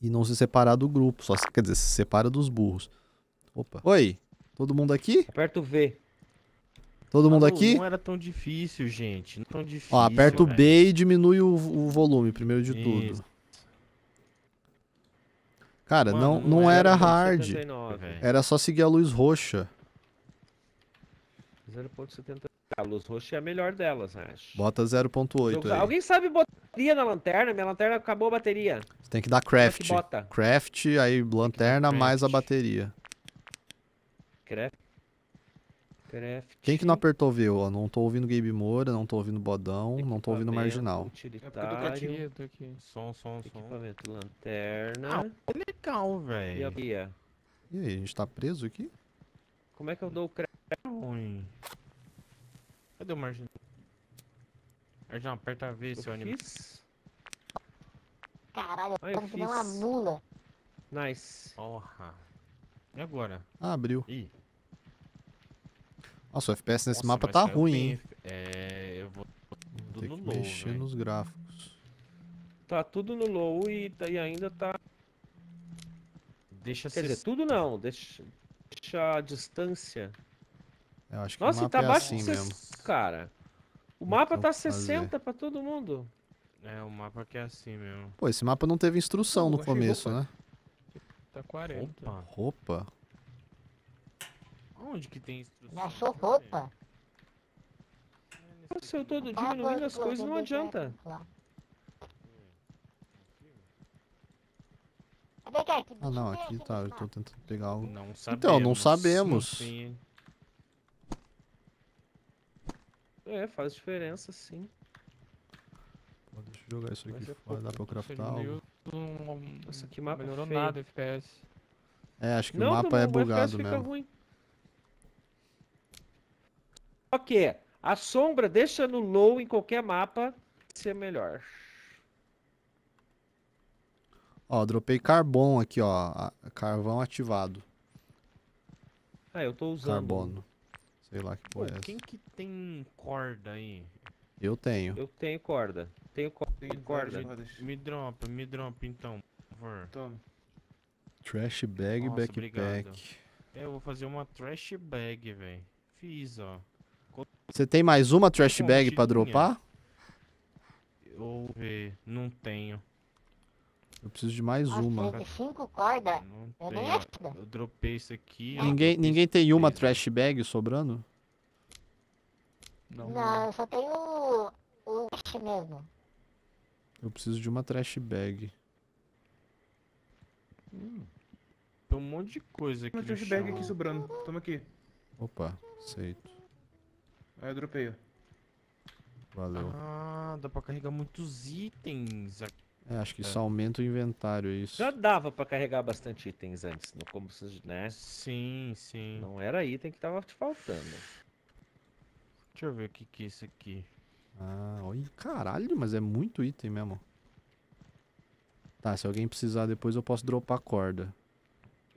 e não se separar do grupo. Só se, quer dizer, se separa dos burros. Opa. Oi, todo mundo aqui? Aperta o V. Todo mundo aqui? Não era tão difícil, gente. Não tão difícil. Ó, aperta o velho. B e diminui o, o volume, primeiro de tudo. Isso. Cara, Mano, não, não não era era hard. 0.79. velho. Era só seguir a luz roxa. 0.70. A luz roxa é a melhor delas, acho. Bota 0.8 Jogo- aí. Alguém sabe bateria na lanterna? Minha lanterna acabou a bateria. Você tem que dar é que craft. bota? Craft, aí lanterna mais a craft. bateria. Craft. Craft. Quem que não apertou V? Ó, não tô ouvindo Gabe Moura, não tô ouvindo Bodão, não tô ouvindo Marginal. É porque eu tô. Aqui, tô aqui. Som, som, som. Equipamento lanterna. Legal, E velho. E aí, a gente tá preso aqui? Como é que eu dou o craft? Ruim. Cadê o Marginal? Marginal, aperta V, seu fiz. Caralho, eu eu que nem uma mula. Nice. Porra. E agora? Ah, abriu. Ih. Nossa, o FPS nesse nossa, mapa tá ruim, bem, hein? É, eu vou tudo Tem no que low, mexer velho. nos gráficos. Tá tudo no low e, tá- e ainda tá. Deixa Quer dizer, ser tudo não. Deixa, deixa a distância. Eu acho que Nossa, o e mapa tá é abaixo assim de mesmo. 60, cara. O mapa tá fazer. 60 pra todo mundo. É, o mapa que é assim mesmo. Pô, esse mapa não teve instrução Eu no começo, roupa. né? Tá 40. Opa. Roupa. Onde que tem instrução? Achou roupa. Se eu tô Tá diminuindo as coisas, não eu adianta. é? Ah, não, aqui tem tá. Eu tô tentando pegar algo. Não sabemos. Então, não sabemos. Sim. É, faz diferença sim. Deixa eu jogar isso Mas aqui é fora. Dá pra eu craftar algo? um- Nossa, que mapa Melhorou feio. nada o FPS. É, acho que não, o mapa não, é o FPS bugado fica mesmo. ruim. Ok, a sombra deixa no low em qualquer mapa, ser melhor. Ó, dropei carbono aqui, ó. Carvão ativado. Ah, eu tô usando. Carbono. Sei lá que Pô, porra é essa. quem que tem corda aí? Eu tenho. Eu tenho corda. Tenho co- Tem corda. rodas. Me dropa, me dropa então, por favor. Toma. Trash bag, Nossa, backpack. obrigado. É, eu vou fazer uma trash bag, velho. Fiz, ó. Você tem mais uma trash bag pra dropar? Eu ver, não tenho. Eu preciso de mais Nossa, uma. tem cinco cordas. Não Eu nem tenho. Eu dropei isso aqui. Ninguém, ninguém tem uma trash bag sobrando? Não, Não, eu só tenho o. O Ash mesmo. Eu preciso de uma trash bag. Tem um monte de coisa aqui Uma trash bag aqui sobrando. Toma aqui. Opa, aceito. Aí eu dropei. Valeu. Ah, dá pra carregar muitos itens. aqui. É, acho que É. isso aumenta o inventário, é isso. Já dava pra carregar bastante itens antes, no como vocês, né? Sim, sim. Não era item que tava te faltando. Deixa eu ver o que que é isso aqui. Ah, olha, caralho, mas é muito item mesmo. Tá, se alguém precisar depois eu posso dropar corda.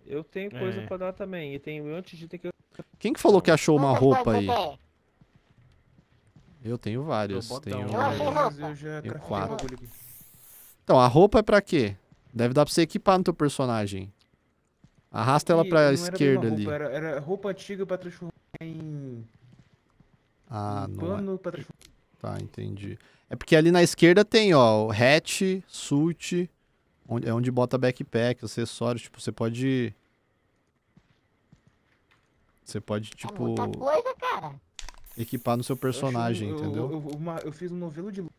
Eu tenho coisa É. pra dar também. E tem um monte de item que eu. Quem que falou que achou uma roupa aí? Eu tenho várias. Tenho... Eu eu já Tenho quatro. Então, a roupa é pra quê? Deve dar pra você equipar no teu personagem. Arrasta ela pra não uma esquerda ali. roupa, Era, era roupa antiga pra transformar em, Ah, em não é. pano pra transformar. Tá, entendi. É porque ali na esquerda tem, ó, o hatch, suit, onde, é onde bota backpack, acessórios, tipo, você pode... Você pode, É tipo, muita coisa, cara. equipar no seu personagem, eu, entendeu? Eu, eu, uma- eu fiz um novelo de luz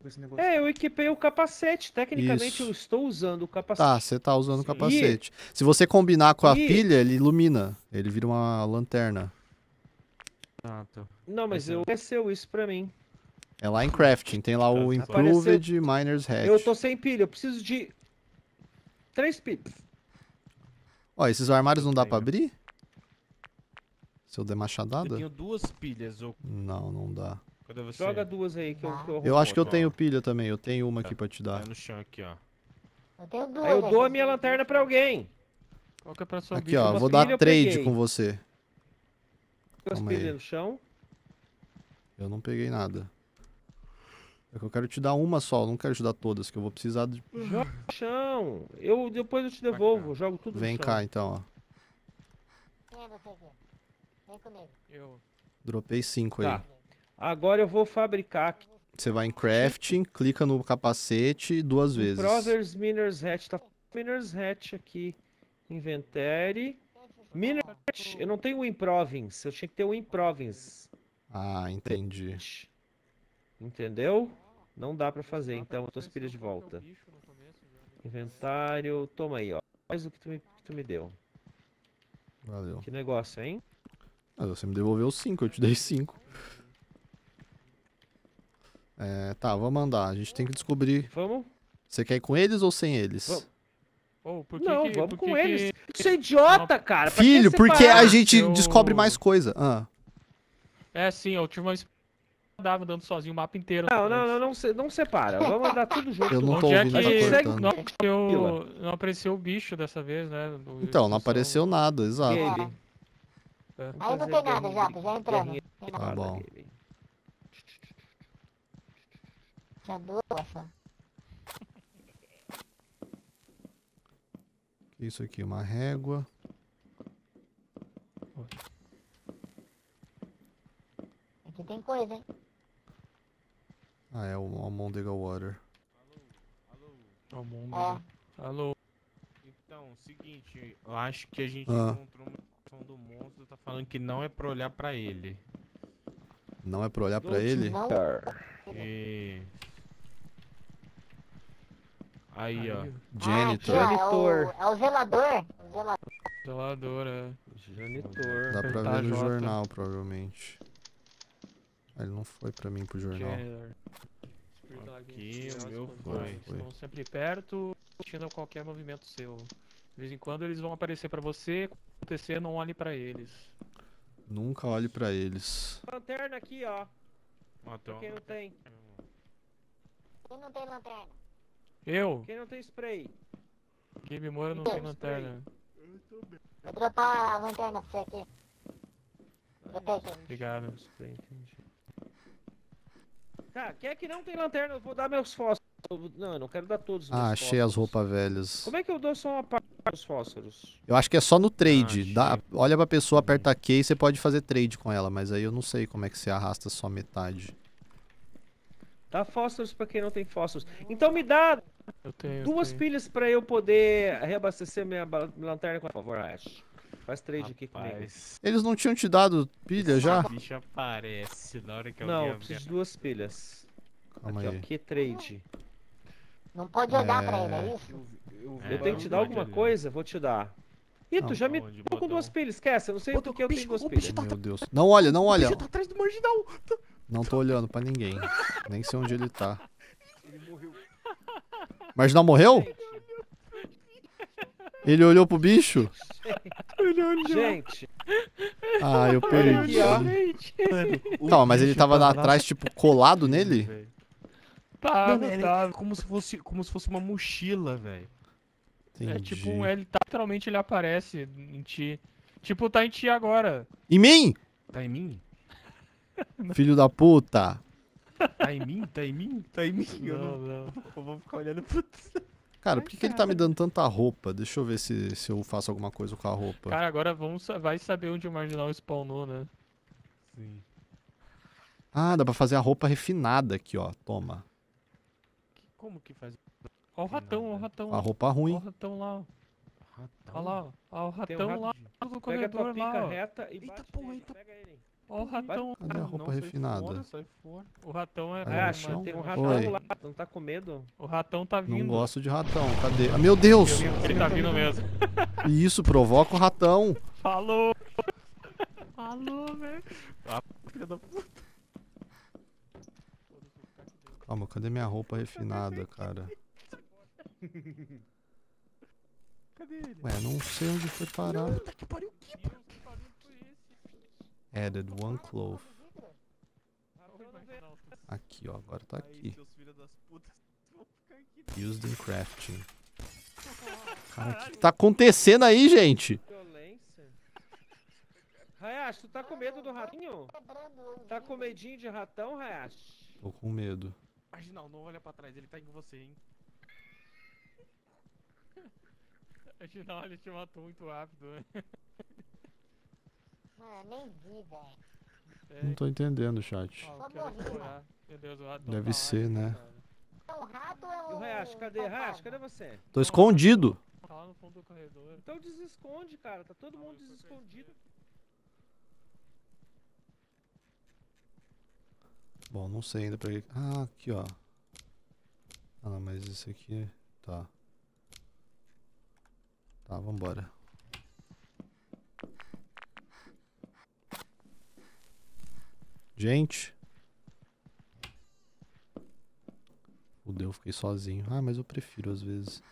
com esse negócio. É, eu equipei o capacete. Tecnicamente Isso. eu estou usando o capacete. Tá, você tá usando o capacete. Se você combinar com a E- pilha, ele ilumina. Ele vira uma lanterna. Ah, tá. Não, mas eu apareceu isso pra mim. É lá em crafting, tem lá o Apareceu- Improved Miner's Hatch. Eu tô sem pilha, eu preciso de três pilhas. Ó, esses armários não dá pra abrir? Se eu der Eu machadada? tenho duas pilhas. Ou... Não, não dá. Cadê você? Joga duas aí que eu, que eu Eu acho que eu Ó. tenho pilha também. Eu tenho uma aqui pra te dar. Tá no chão aqui, ó. Eu tenho duas. Aí eu dou a minha lanterna pra alguém. Qual que é pra subir? Aqui, ó. uma Vou pilha dar eu trade peguei. com você. Duas Calma aí. pilhas no chão. Eu não peguei nada. É que eu quero te dar uma só, eu não quero te dar todas, que eu vou precisar de. Joga no chão. Eu, depois eu te devolvo, jogo tudo Vem no chão. cá então, ó. Quem é você aqui? Vem comigo. Eu. Dropei cinco aí. Tá. Agora eu vou fabricar aqui. Você vai em crafting, clica no capacete duas vezes. Brothers Miner's Hatch. Tá Miner's Hatch aqui. Inventory. Miner's Hatch. Eu não tenho o Improvings. Eu tinha que ter o Improvings. Ah, entendi. Entendeu? Não dá pra fazer, então eu tô as pilhas de volta. Inventário. Toma aí, ó. Faz o que tu me, que tu me deu. Valeu. Que negócio, hein? Ah, você me devolveu cinco, eu te dei cinco. É, tá, vamos andar. A gente tem que descobrir. Vamos? Você quer ir com eles ou sem eles? Vamos. Oh, por que Não, que- vamos por com que eles. que- Você é idiota, cara. pra que Filho, porque a gente Eu- descobre mais coisa. Ah, É, sim, eu tive uma dava andando sozinho o mapa inteiro. Não, não, não, não, se- não separa. Vamos andar tudo junto. eu não tô Onde é ouvindo, que- tá Consegue- cortando. Não apareceu, não apareceu o bicho dessa vez, né? do- Então, não apareceu nada, exato. É. Aí não tem nada guerrinha- já, já entramos. Tá bom. Tinha duas só. Isso aqui, uma régua. Aqui tem coisa, hein? Ah, é o Almondega Water. É. né? Alô. Então, seguinte, eu acho que a gente Ah. encontrou uma informação do monstro, tá falando que não é pra olhar pra ele. Não é pra olhar pra ele? Não, E... Aí, ó. Janitor. Ah, aqui, ó, Janitor. É o, é o zelador. O zelador. Zelador, é. Janitor. Dá pra ver no J. jornal, provavelmente. Ele não foi pra mim pro jornal. Janitor. Aqui, o meu foi. Estão sempre perto, assistindo a qualquer movimento seu. De vez em quando eles vão aparecer pra você, quando acontecer, não olhe pra eles. Nunca olhe pra eles. Lanterna aqui, ó. Uma- Quem não tem? Quem não tem lanterna? Eu, Quem não tem spray? Gabe Moura, não tem lanterna. Vou dropar a lanterna pra você aqui. Dropei. Obrigado. Spray, entendi. Tá, quem é que não tem lanterna? Eu vou dar meus fósforos. Não, eu não quero dar todos os Ah, achei as fósforos. roupas velhas. Como é que eu dou só uma parte dos fósforos? Eu acho que é só no trade. achei. Dá, olha pra pessoa, aperta Q e você pode fazer trade com ela, mas aí eu não sei como é que você arrasta só metade. Dá fósforos pra quem não tem fósforos. Então me dá Eu tenho. duas tenho. pilhas pra eu poder reabastecer minha lanterna, por favor, Ash. Faz trade aqui comigo. Eles não tinham te dado pilha já? o bicho aparece na hora que Não, alguém eu preciso de duas pilhas. Calma aqui, ó, aí. que trade. Não pode olhar pra É. ele, é isso? Eu É, tenho que te dar alguma ali. coisa? Vou te dar. Ih, Não, tu já me Onde, tô com duas botão? pilhas, esquece. Eu não sei Botão, porque eu tenho bicho, duas o pilhas. tá- Meu Deus. Não olha, não olha. bicho tá atrás do marginal! Não tô olhando pra ninguém. Nem sei onde ele tá. Marginal morreu? Ele olhou pro bicho? Gente, Ah, eu perdi. Calma, mas ele tava lá atrás, tipo, colado nele? Tá, ele tá. como se fosse, como se fosse uma mochila, velho. É tipo, um- ele tá, literalmente ele aparece em ti. Tipo, tá em ti agora. Em mim? Tá em mim? Filho da puta. Tá em mim? Tá em mim? Tá em mim? Eu, Não, não, não. eu vou ficar olhando pro... Cara, por que, que ele tá me dando tanta roupa? Deixa eu ver se, se eu faço alguma coisa com a roupa. Cara, agora vamos, vai saber onde o marginal spawnou, né? Sim. Ah, dá pra fazer a roupa refinada aqui, ó. Toma. Como que faz? Ó o ratão, ó o ratão. A roupa Ó o ruim. ratão lá. ó. Ratão? Ó lá, ó o Tem um ratão lá rato. no Pega a tua corredor pica lá, ó. reta e Eita bate porra, eita- Pega ele. Ó o ratão. Cadê a Ah, roupa não, refinada? fora, sai fora. O ratão é. Aí, é Acha, tem um ratão Oi. lá. Não tá com medo? O ratão tá Não vindo. gosto de ratão. Cadê? Ah, meu Deus! Ele tá vindo mesmo. E Isso, provoca o ratão. Falou! Falou, velho. Ah, filha da puta. Calma, cadê minha roupa refinada, cara? Cadê ele? Ué, não sei onde foi parar. Puta que pariu, que Added one cloth. Aqui, ó. Agora tá aqui. Used in crafting. Cara, o que tá acontecendo aí, gente? Violência. Hayashi, tu tá com medo do ratinho? Tá com medinho de ratão, Hayashi? Tô com medo. Marginal, não olha pra trás, ele tá em você, hein? Marginal, ele te matou muito rápido. né? Mano, nem vi, velho. É, Não tô entendendo, chat. Meu Deus, o rato não Deve tá lá, ser, né? cara. É um rato é o Hayashi, cadê? Hayashi, cadê você? Tô escondido. Tá lá no fundo do corredor. Então desesconde, cara. Tá todo mundo desescondido. Bom, não sei ainda pra que. Ah, aqui, ó. Ah, não, mas esse aqui. Tá. Tá, vambora. Gente. Fudeu, fiquei sozinho. Ah, mas eu prefiro às vezes.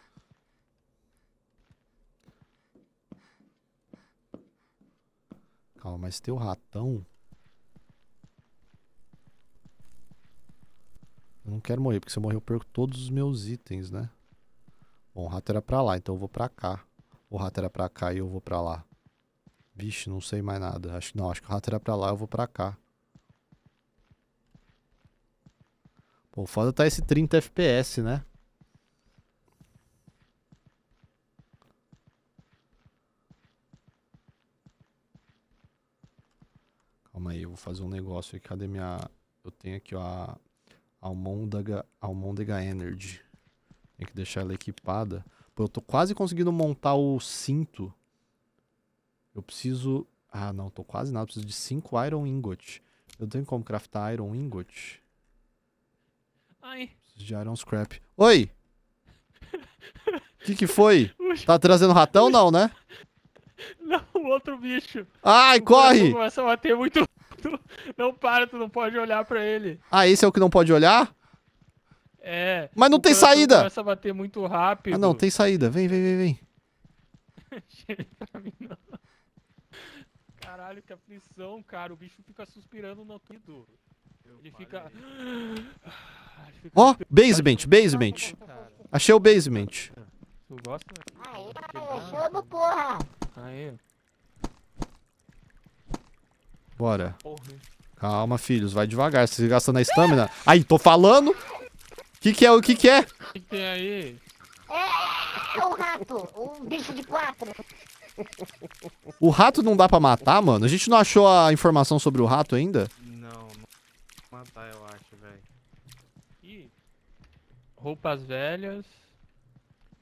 Calma, mas tem o ratão. Eu não quero morrer, porque se eu morrer eu perco todos os meus itens, né? Bom, o rato era pra lá, então eu vou pra cá. O rato era pra cá e eu vou pra lá. Vixe, não sei mais nada. Acho, não, acho que o rato era pra lá, eu vou pra cá. Pô, foda tá esse 30 FPS, né? Calma aí, eu vou fazer um negócio aqui. Cadê minha... Eu tenho aqui, ó, a Almôndega, Almôndega Energy. Tem que deixar ela equipada. Pô, eu tô quase conseguindo montar o cinto. Eu preciso... Ah, não, tô quase nada. Eu preciso de 5 Iron Ingot. Eu tenho como craftar Iron Ingot? Ai, Preciso de Iron Scrap. Oi! O que que foi? Tá trazendo ratão? Não, né? não, o outro bicho. Ai, O corre! Começa a bater muito. Não para, tu não pode olhar pra ele. Ah, esse é o que não pode olhar? É. Mas não tem saída! Começa a bater muito rápido. Ah, não, tem saída. Vem, vem, vem, vem. Caralho, que aflição, cara. O bicho fica suspirando no tudo. Ele fica. Ó, suspirando. basement, basement. Achei o basement. tu gosta? Aí, achamos, porra. Aí. Bora. Calma, filhos, vai devagar. Você gasta na estamina. Aí, tô falando. O que que é? O que que é? O que tem aí? É um rato, um bicho de quatro. O rato não dá pra matar, mano? A gente não achou a informação sobre o rato ainda? Não, não. Matar, eu acho, velho. Ih. Roupas velhas.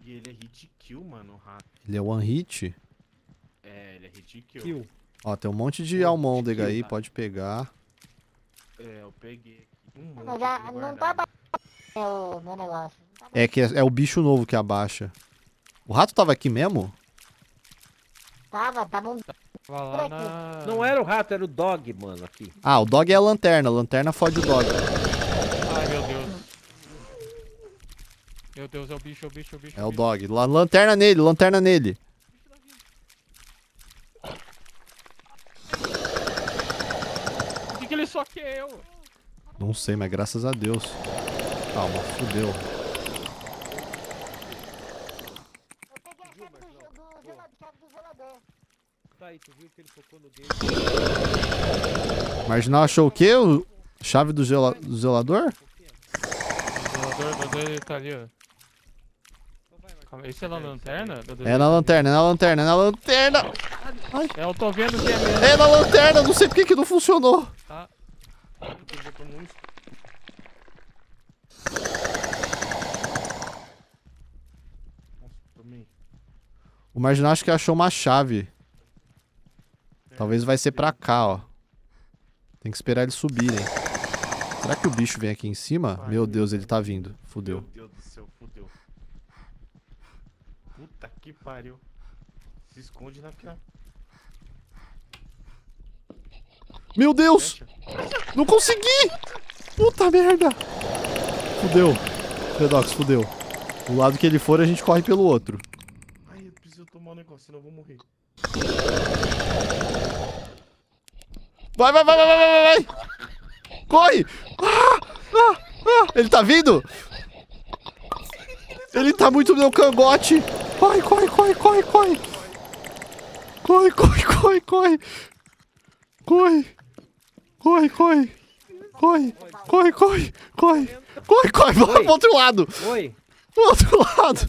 E ele é hit kill, mano, o rato. Ele é one hit. É, ele é hit kill. Kill. Ó, tem um monte de Pô, almôndega kill, aí, tá? pode pegar. É, eu peguei aqui. Um Mas já não tá guardado. batendo meu, negócio. Tá É que é, é o bicho novo que abaixa. O rato tava aqui mesmo? Tava, tava um. Tava lá na. Não era o rato, era o dog, mano, aqui. Ah, o dog é a lanterna. A lanterna fode o dog. Ai, meu Deus. Meu Deus, é o bicho, é o bicho, é o bicho. É o bicho. dog. La- Lanterna nele, lanterna nele. Por que, que ele só quer eu? Não sei, mas graças a Deus. Calma, fudeu. Tá. Marginal achou o quê? O chave do, gela- do zelador? O zelador, o zelador, ele tá ali, ó. Calma, Esse é na lanterna? É na lanterna, é na lanterna, é na lanterna. É, eu tô vendo que é mesmo. É na lanterna, não sei por que que não funcionou. Tá? O Marginal acho que achou uma chave. Talvez vai ser pra cá, ó. Tem que esperar eles subirem. Será que o bicho vem aqui em cima? Meu Deus, ele tá vindo. Fudeu. Meu Deus do céu, que pariu. Se esconde na na Meu Deus! Não consegui! Puta merda! Fudeu. Redox, fudeu. O lado que ele for, a gente corre pelo outro. Ai, eu preciso tomar um negócio, senão eu vou morrer. Vai, vai, vai, vai, vai, vai, vai! Corre! Ah, ah, ah. Ele tá vindo? Ele tá muito no meu cangote! Corre, corre, corre, corre, corre! Corre, corre, corre, corre! Corre! Corre, corre! Corre, corre, corre, corre. Corre, corre, Oi. pro outro lado. Oi. Pro outro lado.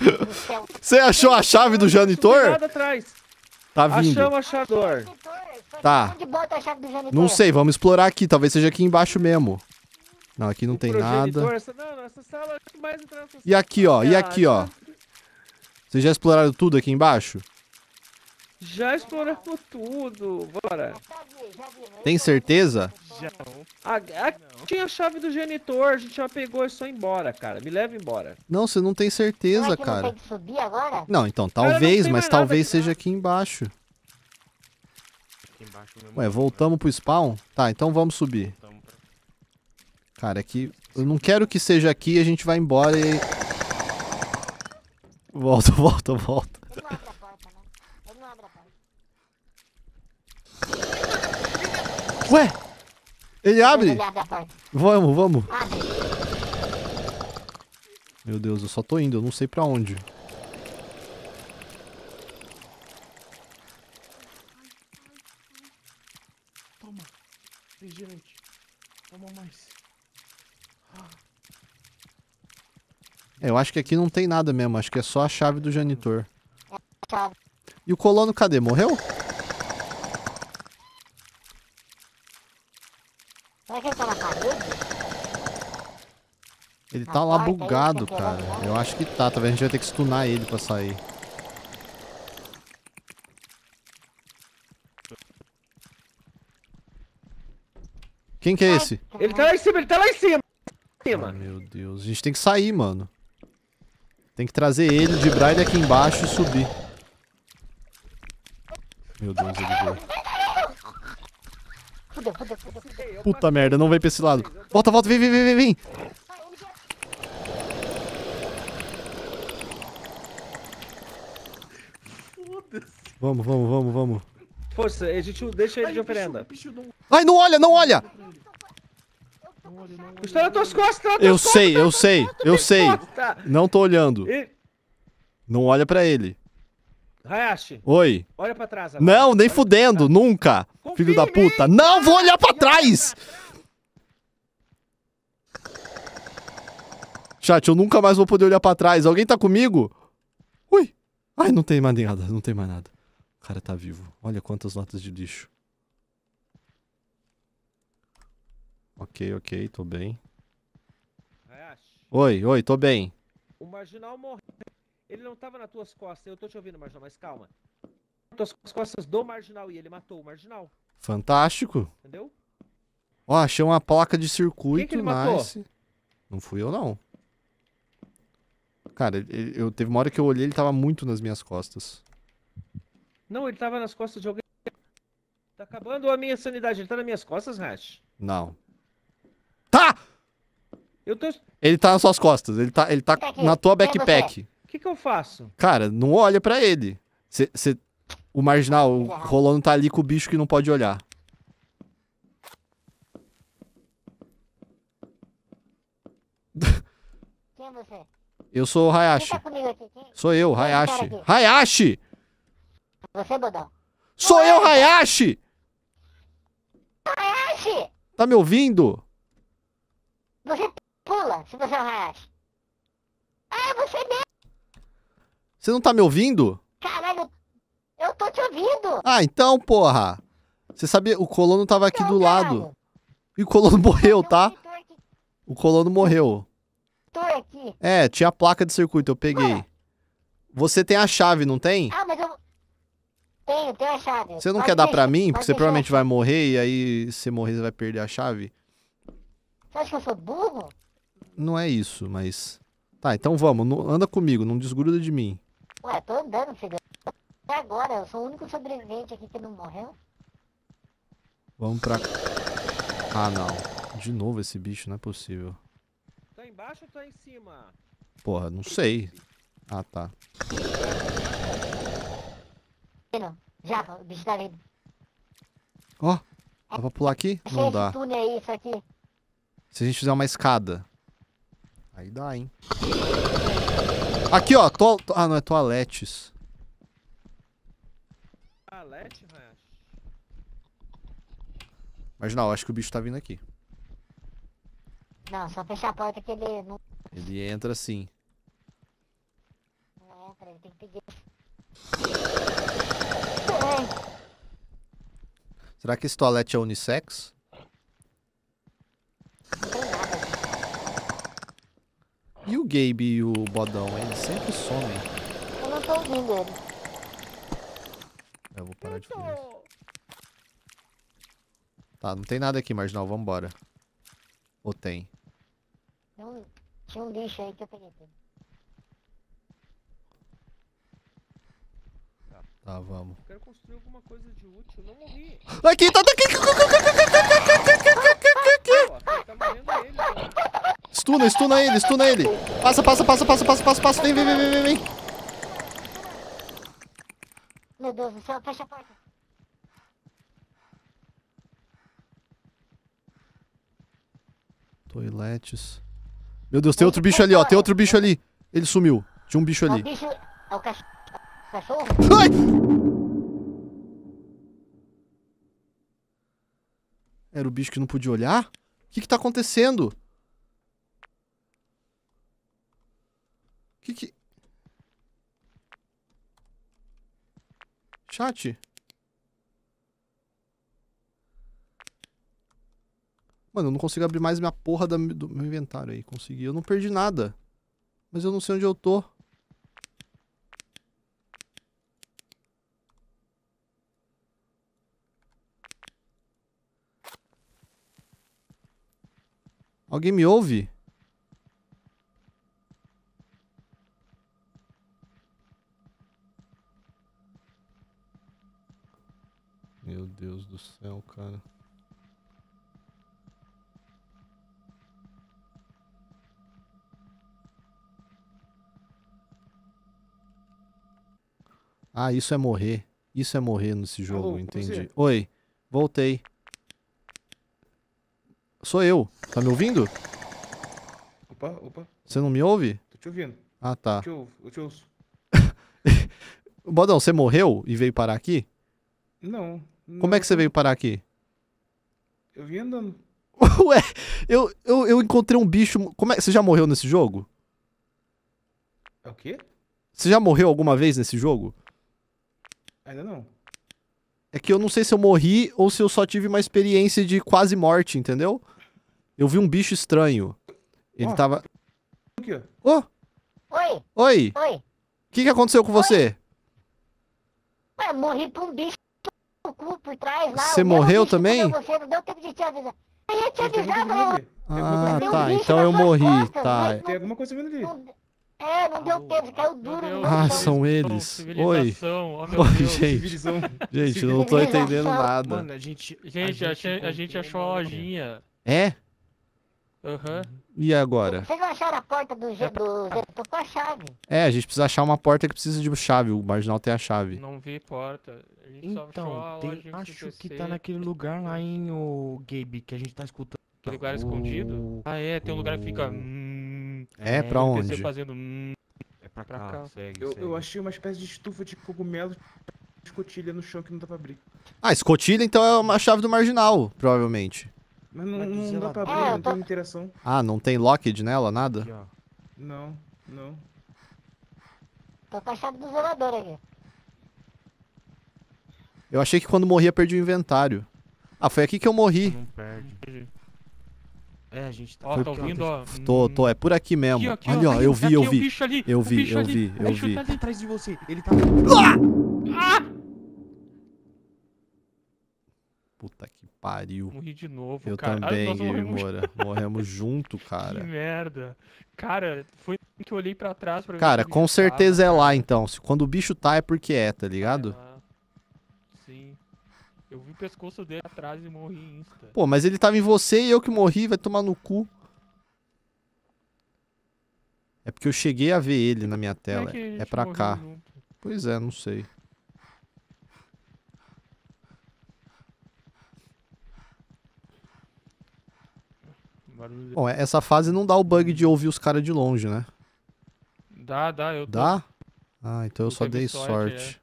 Você achou a chave do janitor? Tá vindo. Achamos o achador. Tá. Onde bota a chave do janitor? Não sei, vamos explorar aqui. Talvez seja aqui embaixo mesmo. Não, aqui não tem nada. E aqui, ó, e aqui, ó. Vocês já exploraram tudo aqui embaixo? Já exploramos tudo. Bora. Né? Tem certeza? Já. A, a- tinha a chave do genitor, a gente já pegou e só ir embora, cara. Me leva embora. Não, você não tem Não é certeza, que cara. Não tem que subir agora? Não, então, não talvez, tem mas talvez aqui, seja aqui embaixo. Aqui embaixo mesmo. Ué, voltamos pro spawn? Tá, então vamos subir. Cara, aqui. Eu não quero que seja aqui, a gente vai embora e. Volta, volta, volta. Ele não abre a porta, né? Ele não abre a porta. Ué! Ele abre? Ele abre a porta. Vamos, vamos. Abre. Meu Deus, eu só tô indo, eu não sei pra onde. Toma. Refrigerante. Toma mais. Eu acho que aqui não tem nada mesmo, acho que é só a chave do janitor. E o colono cadê? Morreu? Será que ele tá na parede? Ele tá lá bugado, cara. Eu acho que tá, talvez a gente vai ter que stunar ele pra sair. Quem que é esse? Ele tá lá em cima, ele tá lá em Ah, cima. meu Deus, a gente tem que sair, mano. Tem que trazer ele de Braille aqui embaixo e subir. Meu Deus, ele veio. Puta merda, não vem pra esse lado. Volta, volta, vem, vem, vem, vem, vem. Vamos, vamos, vamos, vamos. Força, a gente deixa ele de oferenda. Ai, não olha, não olha! Não olha, não olha. Está nas tuas costas, tá nas Eu costas, sei, eu sei, eu sei. Tá. Não tô olhando. E... Não olha pra ele. Hayashi, Oi. olha pra trás agora. Não, nem Olha- fudendo, nunca. Confia Filho da puta. Não, vou olhar pra trás. Chat, eu nunca mais vou poder olhar pra trás. Alguém tá comigo? Ui. Ai, não tem mais nada, não tem mais nada. O cara tá vivo. Olha quantas notas de lixo. Ok, ok, tô bem. Hayashi, Oi, oi, tô bem. o marginal morreu. Ele não tava nas tuas costas. Eu tô te ouvindo, marginal, mas calma. Nas tuas costas do marginal e ele matou o marginal. Fantástico. Entendeu? Ó, achei uma placa de circuito, ele matou? nice. Não fui eu, não. Cara, ele- eu teve uma hora que eu olhei, ele tava muito nas minhas costas. Não, ele tava nas costas de alguém. Tá acabando a minha sanidade. Ele tá nas minhas costas, Hash. Não. Tá! Eu tô. O Ele tá nas suas costas. Ele tá, ele tá na tua backpack. que que eu faço? Cara, não olha pra ele. Cê, cê- o marginal, o Rolando tá ali com o bicho que não pode olhar. Quem é você? Eu sou o Quem Hayashi. tá comigo aqui? Quem? Sou eu, é Hayashi. Hayashi! Você, Bodão? Sou eu, Hayashi! Hayashi! Tá me ouvindo? Você pula se você é o Hayashi. Ah, você mesmo! Você não tá me ouvindo? Caralho! Eu tô te ouvindo! Ah, então, porra. Você sabia, o colono tava aqui Não, do lado. caralho. E o colono morreu, tá? O colono morreu. monitor aqui. É, tinha a placa de circuito, eu peguei. Ué. Você tem a chave, não tem? Ah, mas eu... Tenho, tenho a chave. Você não Pode quer dar deixar, pra mim? Porque você deixar. provavelmente vai morrer e aí se morrer você vai perder a chave. Você acha que eu sou burro? Não é isso, mas... Tá, então vamos. não- anda comigo, não desgruda de mim. Ué, tô andando, filho. Até agora, eu sou o único sobrevivente aqui que não morreu. Vamos pra... Ah, não. De novo esse bicho, não é possível. Tá embaixo ou tá em cima? Porra, não sei. Ah, tá. Não, já, o bicho tá vindo. Ó, dá pra pular aqui? Achei Não esse dá. túnel aí, isso aqui. Se a gente fizer uma escada. Aí dá, hein? Aqui, ó. To... to- Ah, não, é toaletes. Alete, Hayashi. Marginal, acho que o bicho tá vindo aqui. Não, só fechar a porta que ele não, Ele entra assim. não entra, ele tem que pedir. Será que esse toalete é unissex? E o Gabe e o Bodão? Eles sempre somem. Eu não tô ouvindo ele. Eu vou parar de fazer isso. Tá, não tem nada aqui, Marginal. Vambora. Ou tem? Não, tinha um lixo aí que eu peguei Tá, vamos. Eu quero construir alguma coisa de útil. Não morri. Aqui, tá daqui! Tá morrendo é ele. cara. Stuna, stuna ele, stuna ele. Passa, passa, passa, passa, passa, passa, passa. Vem, vem, vem, vem, vem, vem. Meu Deus do céu, fecha a porta. Toiletes. Meu Deus, tem outro bicho ali, ó. Tem outro bicho ali. Ele sumiu. Tinha um bicho É o ali. bicho. É o cach... cachorro? Ai! Era o bicho que não podia olhar? O que que tá acontecendo? O que que... Chat? Mano, eu não consigo abrir mais minha porra da- do meu inventário aí. Consegui. Eu não perdi nada. Mas eu não sei onde eu tô. Alguém me ouve? Meu Deus do céu, cara. Ah, isso é morrer. Isso é morrer nesse jogo, Alô, entendi. você? Oi, voltei. Sou eu. Tá me ouvindo? Opa, opa, Você não me ouve? tô te ouvindo. Ah, tá. Eu te ouvo, eu te ouço. Bodão, você morreu e veio parar aqui? Não. Como é que você veio parar aqui? Eu vim andando. Ué, eu, eu, eu encontrei um bicho. Como é, você já morreu nesse jogo? É o quê? Você já morreu alguma vez nesse jogo? Ainda não. É que eu não sei se eu morri ou se eu só tive uma experiência de quase morte, entendeu? Eu vi um bicho estranho. Ele Ó. tava. Aqui, ó. Ô, Oi, oi! oi. O que, que aconteceu com você? Ué, morri por um bicho no cu por trás lá. Você morreu também? Você não deu tempo de te avisar. Eu ia te avisar, alguma Ah, tá. Então eu morri. costas, Tá. mas Tem alguma coisa vindo ali. não- É, não deu tempo, caiu duro Deus. Ah, são eles. Oi. Meu Oi, Deus. gente. Gente, eu não tô entendendo nada. Mano, a gente. Gente, a gente, a gente achou a lojinha. É? Aham. E agora? Vocês não acharam a porta do G do G? Tô com a chave. É, a gente precisa achar uma porta que precisa de chave. O marginal tem a chave. Não vi porta. A gente só achou a Então, tem, acho que tá naquele lugar lá em o Gabe que a gente tá escutando. aquele lugar escondido. Ah, é, tem um lugar que fica. É, É, pra o PC onde? fazendo. Hum, É pra Pra cá, cá. segue, Eu, segue. eu achei uma espécie de estufa de cogumelo escotilha no chão que não dá pra abrir. Ah, escotilha então é uma chave do marginal, provavelmente. Mas não, Mas não dá pra abrir, eu não tô- tem interação. Ah, não tem locked nela, nada? Aqui, ó. Não, não. Tô com a chave do zelador aqui. Eu achei que quando morria perdi o inventário. Ah, foi aqui que eu morri. Não perde. É, a gente tá. Ó, Foi tá ó, ouvindo, ó. Tô, tô, é por aqui mesmo. aqui, ó, aqui, Olha, ó, aqui, eu vi, aqui, eu vi. bicho ali, Eu o vi, bicho eu ali, vi, eu bicho vi. tá ali. atrás de você. Ele tá. Puta que pariu. Morri de novo, Eu cara. também, nós Game morremos Moura. Morremos junto, Que cara. merda. Cara, foi que eu olhei pra trás pra ver Cara, com certeza é tava, lá cara. então. Se- Quando o bicho tá é porque é, tá ligado? É lá. Eu vi o pescoço dele atrás e morri insta. Pô, mas ele tava em você e eu que morri, vai tomar no cu. É porque eu cheguei a ver ele na minha Como tela. a É gente pra cá. junto? Pois é, não sei. Barulho. Bom, essa fase não dá o bug de ouvir os caras de longe, né? Dá, dá, eu tô. Dá? Ah, então eu Tu só dei sorte, sorte.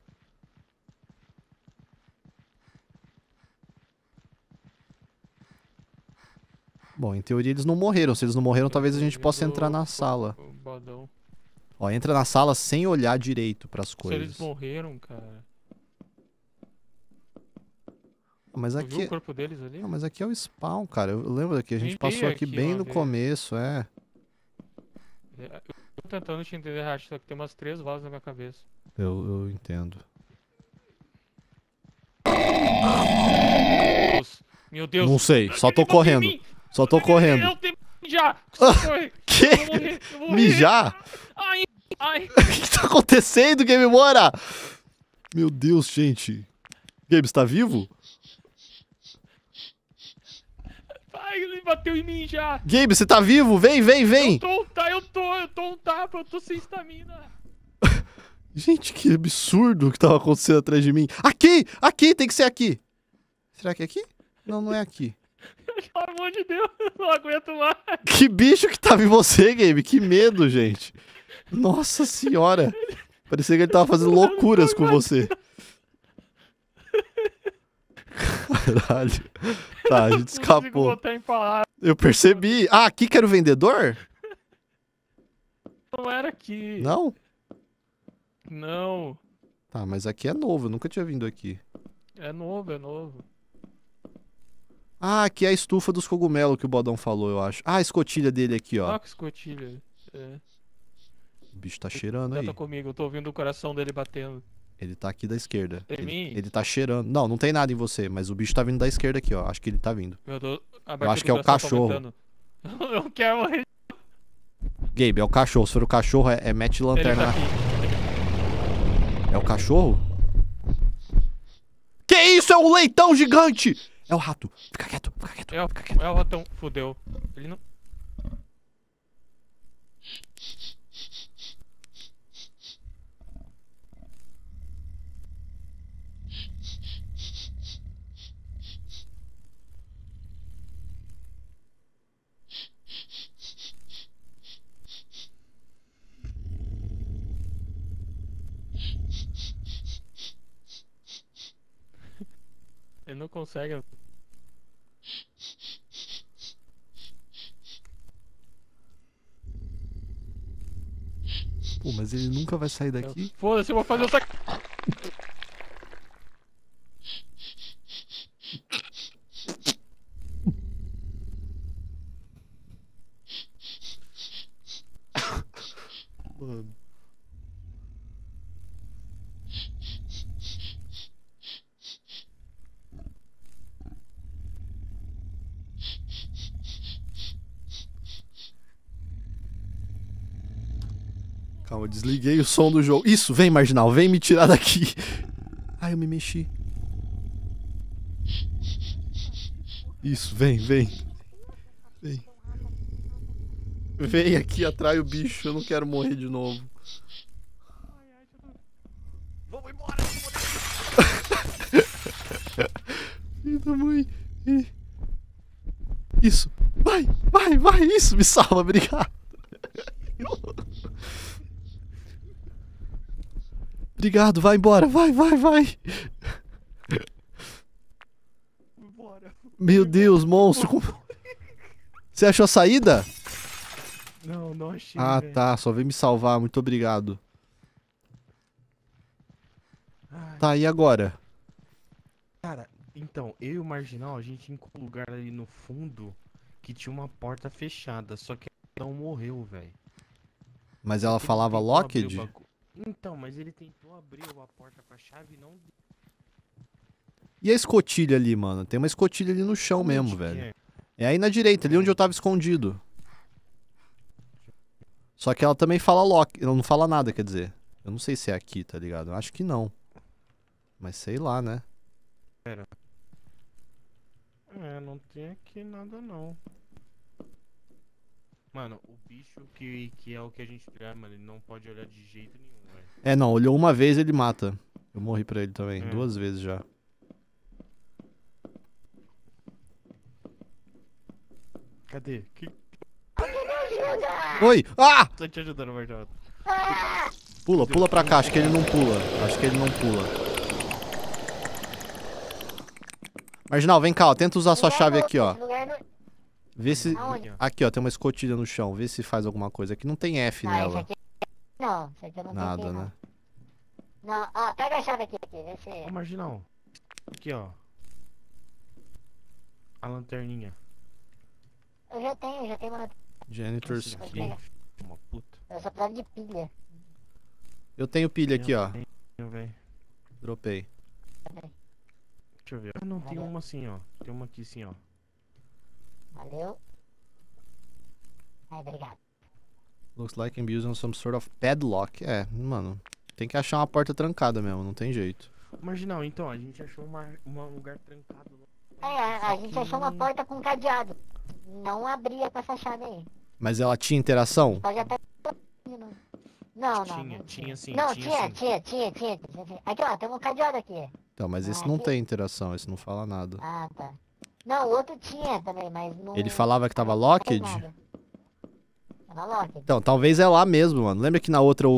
Bom, em teoria eles não morreram. Se eles não morreram, talvez a gente possa entrar na sala. Ó, entra na sala sem olhar direito pras Se coisas. eles morreram, cara. Mas aqui. viu o corpo deles ali? Não, mas aqui é o spawn, cara. Eu lembro daqui. A gente passou aqui aqui bem no vez. começo, é. É, Eu tô tentando te entender, Racha, só que tem umas três vozes na minha cabeça. Eu, eu entendo. Meu Deus. Não sei, só tô correndo. Só tô correndo. Eu tenho que mijar! Eu vou Que? morrer! Eu vou morrer! Mijar? Ai! Ai! O que tá acontecendo, Game Mora? Meu Deus, gente. Gabe, você tá vivo? Ai, ele bateu em mim já! Gabe, você tá vivo? Vem, vem, vem. Eu tô um tapa, eu tô, eu tô um tapa, eu tô sem estamina! Gente, que absurdo o que tava acontecendo atrás de mim. Aqui! Aqui! Tem que ser aqui. Será que é aqui? Não, não é aqui. Pelo amor de Deus, eu não aguento mais! Que bicho que tava em você, Gabe? Que medo, gente. Nossa senhora. Parecia que ele tava fazendo loucuras com você. Caralho. Tá, a gente escapou. Eu percebi. Ah, aqui que era o vendedor? não era aqui. Não? Não. Tá, mas aqui é novo. Eu nunca tinha vindo aqui. É novo, é novo. Ah, aqui é a estufa dos cogumelos que o Bodão falou, eu acho. Ah, a escotilha dele aqui, ó. Olha que escotilha. É. O bicho tá cheirando aí. Tenta comigo, eu tô ouvindo o coração dele batendo. Ele tá aqui da esquerda. Em Ele, mim? ele tá cheirando. Não, não tem nada em você, mas o bicho tá vindo da esquerda aqui, ó. Acho que ele tá vindo. Meu Deus, a Eu acho que é o tá cachorro. aumentando. Eu não quero morrer. Gabe, é o cachorro. Se for o cachorro, é, é mete lanterna tá na. É o cachorro? Que isso? É um leitão gigante! É o rato. Fica quieto, fica quieto, É o, fica quieto. é o ratão. Fudeu. Ele não. Ele não consegue. Pô, mas ele nunca vai sair daqui? Foda-se, eu vou fazer o sac. Mano. Calma, eu desliguei o som do jogo. Isso, vem, marginal, vem me tirar daqui. Ai, eu me mexi. Isso, vem, vem. Vem. Vem aqui, atrai o bicho. Eu não quero morrer de novo. Vamos embora! Filho mãe. Isso. Vai, vai, vai. Isso, me salva, obrigado. Obrigado, vai embora. Vai, vai, vai. Bora. Meu Deus, monstro. como- Você achou a saída? Não, não achei. Ah, velho. tá. Só veio me salvar. Muito obrigado. Ai, Tá, e agora? Cara, então, eu e o Marginal, a gente tinha um lugar ali no fundo que tinha uma porta fechada, só que ela não morreu, velho. Mas ela falava locked? bagu- Então, mas ele tentou abrir a porta com a chave e não E a escotilha ali, mano? Tem uma escotilha ali no chão mesmo, velho. é? É aí na direita, ali onde eu tava escondido. Só que ela também fala lock. Ela não fala nada, quer dizer. Eu não sei se é aqui, tá ligado? Eu acho que não. Mas sei lá, né? É, não tem aqui nada não. Mano, o bicho que, que é o que a gente criar, mano, ele não pode olhar de jeito nenhum, velho. É, não. Olhou uma vez, ele mata. Eu morri pra ele também. É. Duas vezes já. Cadê? Que Oi! Ah! tá te ajudando, Marjota? Pula, pula pra cá. Acho que ele não pula. Acho que ele não pula. Marginal, vem cá, ó. Tenta usar sua chave aqui, ó. Não- Vê se. Aonde? Aqui, ó, tem uma escotilha no chão. Vê se faz alguma coisa. Aqui não tem F Ah, nela. aqui. Não, esse aqui eu não Nada, não. né? Não, ó, pega a chave aqui, aqui, vê se. Ô, Marginal. Aqui, ó. A lanterninha. Eu já tenho, já tenho uma. Janitors Esse key. daqui, Uma puta. Eu só precisava de pilha. Eu tenho pilha aqui, ó. Tenho, velho. Dropei. Deixa eu ver. Ah, não, tem uma assim, ó. Tem uma aqui assim, ó. Valeu. Aí, obrigado. Looks like I'm using some sort of padlock. É, mano. Tem que achar uma porta trancada mesmo, não tem jeito. Marginal, então, a gente achou uma, uma lugar trancado. É, a, a gente que achou uma porta com cadeado. Não abria com essa chave aí. Mas ela tinha interação? Pode até. Não, não. Tinha, não tinha sim, Não, tinha tinha, sim. tinha, tinha, tinha, tinha. Aqui, ó, tem um cadeado aqui. Então, mas esse Ah, não aqui? tem interação, esse não fala nada. Ah, tá. Não, o outro tinha também, mas não. Ele falava que tava locked? Tava locked. Então, talvez é lá mesmo, mano. Lembra que na outra o,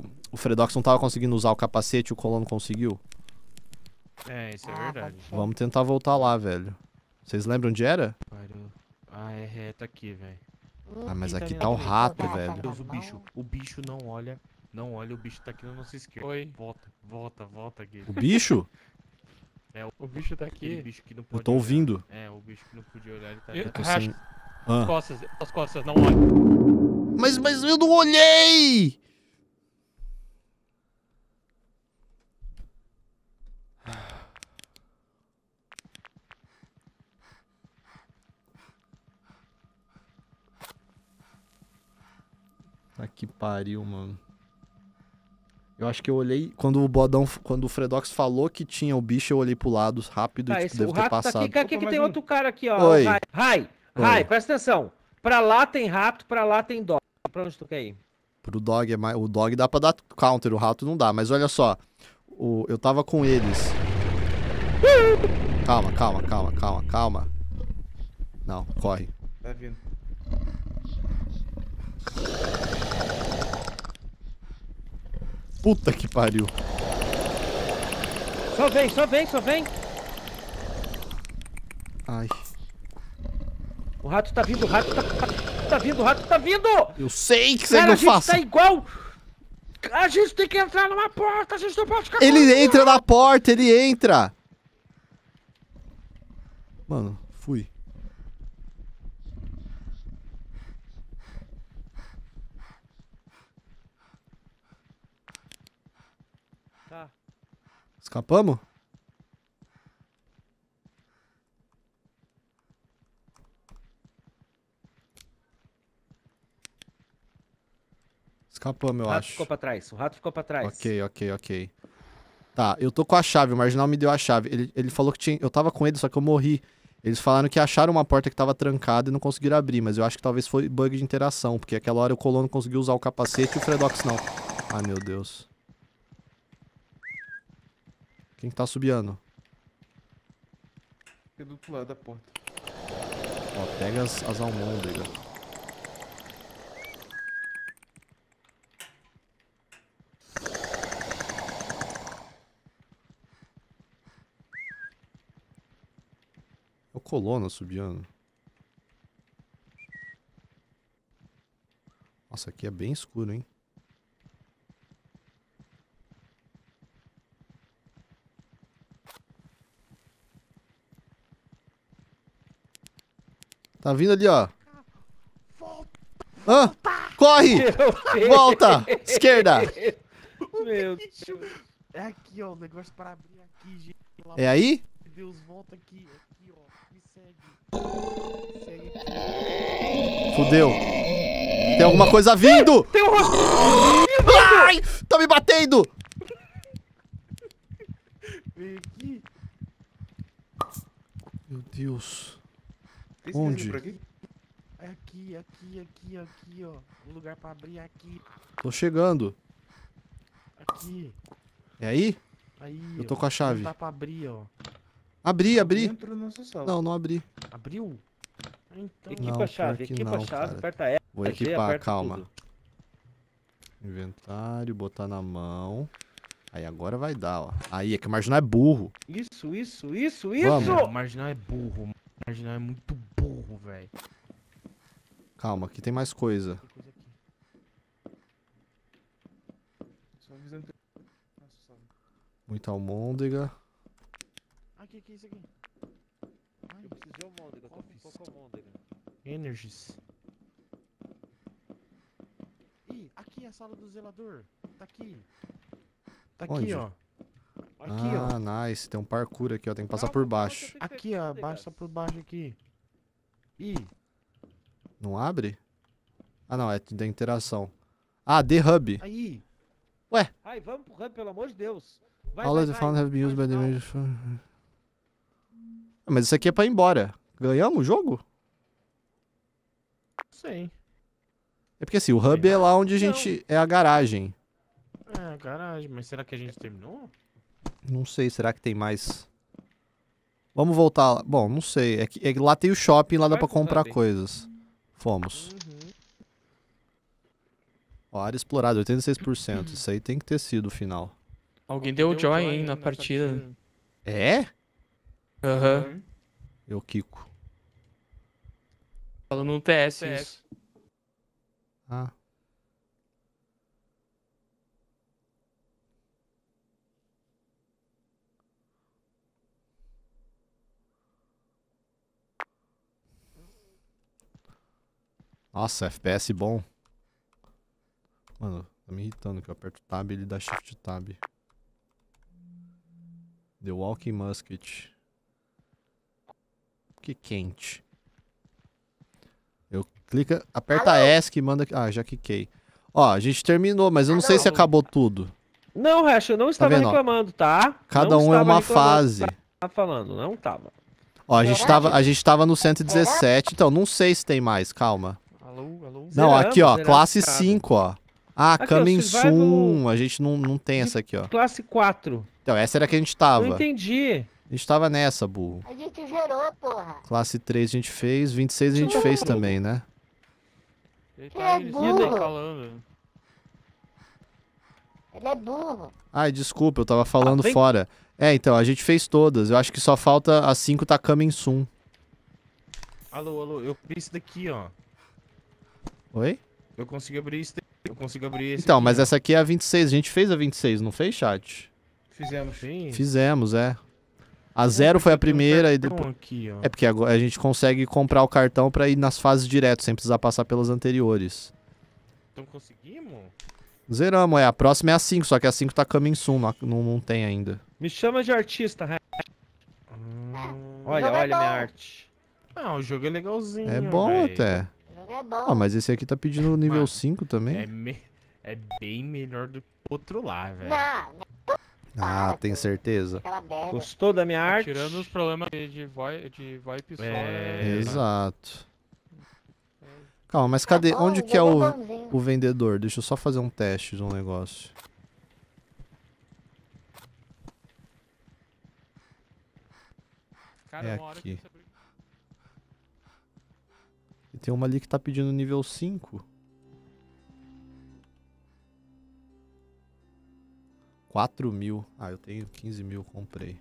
o, o Fredox não tava conseguindo usar o capacete e o Colono conseguiu? É, isso é Ah, verdade. Vamos tentar voltar lá, velho. Vocês lembram onde era? Parou. Ah, é reto aqui, velho. Ah, mas aqui tá o rato, Tá, velho. Deus, o Não. bicho. O bicho não olha. Não olha, o bicho tá aqui na nossa esquerda. Oi. Volta, volta, volta aqui. O bicho? O bicho tá aqui. bicho que não pode Eu tô olhar. ouvindo. É, o bicho que não podia olhar, ele tá Eu- ali. Tô sem... As Ah. costas, as costas, não olha. Mas, mas eu não olhei! Tá que pariu, mano. Eu acho que eu olhei. Quando o Bodão. Quando o Fredox falou que tinha o bicho, eu olhei pro lado rápido Tá, e esse, tipo, devo o ter rato tá passado. aqui. Aqui Opa, que tem um. outro cara aqui, ó. Oi. Rai, Rai, Oi. Rai, presta atenção. Pra lá tem rato, pra lá tem dog. Pra onde tu quer ir? Pro dog é mais. O dog dá pra dar counter, o rato não dá. Mas olha só. O... Eu tava com eles. Calma, calma, calma, calma, calma. Não, corre. Tá vindo. Puta que pariu. Só vem, só vem, só vem. Ai. O rato tá vindo, o rato tá, tá vindo, o rato tá vindo! Eu sei que você Cara, não a gente faça. tá igual! A gente tem que entrar numa porta, a gente não pode ficar Ele entra na porta, ele entra. Mano, fui. Escapamos? Escapamos, O eu rato acho. ficou pra trás, o rato ficou pra trás. Ok, ok, ok. Tá, eu tô com a chave, o Marginal me deu a chave. Ele, ele falou que tinha. Eu tava com ele, só que eu morri. Eles falaram que acharam uma porta que tava trancada e não conseguiram abrir, mas eu acho que talvez foi bug de interação, porque aquela hora o colono conseguiu usar o capacete e o Fredox não. Ai meu Deus. Quem que tá subiando? Fica do outro lado da porta. Ó, pega as, as almôndegas. É o Colona subiando. Nossa, aqui é bem escuro, hein? Tá vindo ali, ó. Hã? Corre! Meu Deus. Volta! Esquerda! Meu Deus. É aqui, ó, o negócio para abrir aqui, gente. É aí? Deus, volta aqui, aqui, ó. Me segue. Segue aqui. Fudeu. Tem alguma coisa vindo! Tem um rato! Ai! Tá me batendo! Vem aqui. Meu Deus. Certeza Onde? aqui? É aqui, aqui, aqui, aqui, ó. O lugar pra abrir é aqui. Tô chegando. Aqui. É aí? Aí, Eu tô ó. com a chave. Não dá pra abrir, ó. Abri, abri. Dentro da nossa sala. Não, não abri. Abriu? Então. Equipa Não, a chave, equipa não, a chave, cara. aperta F. Vou equipar, calma. tudo. Inventário, botar na mão. Aí agora vai dar, ó. Aí, é que o marginal é burro. Isso, isso, isso, isso! Vamos. O marginal é burro. O marginal é muito burro, velho. Calma, aqui tem mais coisa. Tem aqui. Muita almôndega. Aqui, que é isso aqui? Ai, Eu preciso de almôndega, tô com pouco almôndega. Energies. Ih, aqui é a sala do zelador. Tá aqui. Tá aqui, Onde? ó. Aqui, ó. ah, nice. Tem um parkour aqui, ó. Tem que passar por baixo. Aqui, ó. Baixa por baixo aqui. Ih, Não abre? Ah, não. É da interação. Ah, The Hub. aí. Ai, vamos pro hub, pelo amor de Deus. Vai, All vai, the vai. found have been used by the major- Ah, Mas isso aqui é pra ir embora. Ganhamos o jogo? Não sei. É porque assim, o hub é lá onde a Não. gente. É a garagem. É, garagem. Mas será que a gente terminou? Não sei, será que tem mais? Vamos voltar lá. Bom, não sei. É que, é que lá tem o shopping, lá dá pra comprar coisas. Fomos. Uhum. Ó, área explorada, 86%. Isso aí tem que ter sido o final. Alguém deu join, hein, na partida. É? Aham. Eu, Kiko. Falando no TS isso. Ah. Nossa, FPS bom. Mano, tá me irritando que eu aperto tab e ele dá shift tab. The Walking Musket. Que quente. Eu clica, aperta S que manda. Ah, já cliquei. Ó, a gente terminou, mas eu não sei se acabou tudo. Não, Hash, eu não estava vendo, ó? reclamando, tá? Cada Não um é estava uma reclamando, fase. Tá falando, não tava. Ó, a gente, tava, a gente tava no 117, então não sei se tem mais, calma. Alô, alô. Não, Zeramos, aqui ó, zeramos, classe cara. 5, ó. Ah, Aqui, Coming Soon, a gente não, não tem essa aqui, ó. Classe 4. Então, essa era a que a gente Não tava. entendi. A gente tava nessa, burro. A gente zerou, porra. Classe 3 a gente fez, 26 a gente fez também, né? Ele É tá ele burro. falando. Ele é burro. Ai, desculpa, eu tava falando Ah, vem- fora. É, então, a gente fez todas. Eu acho que só falta a 5 tá Coming Soon. Alô, alô. Eu abri isso daqui, ó. Oi? Eu consigo abrir isso daqui. Eu consigo abrir esse Então, aqui, mas essa aqui é a 26. A gente fez a 26, não fez, chat? Fizemos. Sim. Fizemos, é. A zero foi a primeira e depois. aqui, ó. É porque agora a gente consegue comprar o cartão pra ir nas fases direto, sem precisar passar pelas anteriores. Então conseguimos? Zeramos, é. A próxima é a 5, só que a 5 tá coming soon, não, não, tem ainda. Me chama de artista, Hash. Ah, Olha, Jogo é olha minha arte. Ah, o jogo é legalzinho. É bom véi. até. É bom. Ah, mas esse aqui tá pedindo nível Mano, 5 também. É, me- é bem melhor do que o outro lá, velho. Não, Ah, tem certeza. Gostou da minha arte? Tirando os problemas de, de, voi, de VoIP só. É, É... Exato. Calma, mas cadê? Tá bom, Onde o que é o, o vendedor? Deixa eu só fazer um teste de um negócio. Cara, É uma hora aqui. Tem uma ali que tá pedindo nível 5. 4 mil. Ah, eu tenho 15 mil, comprei.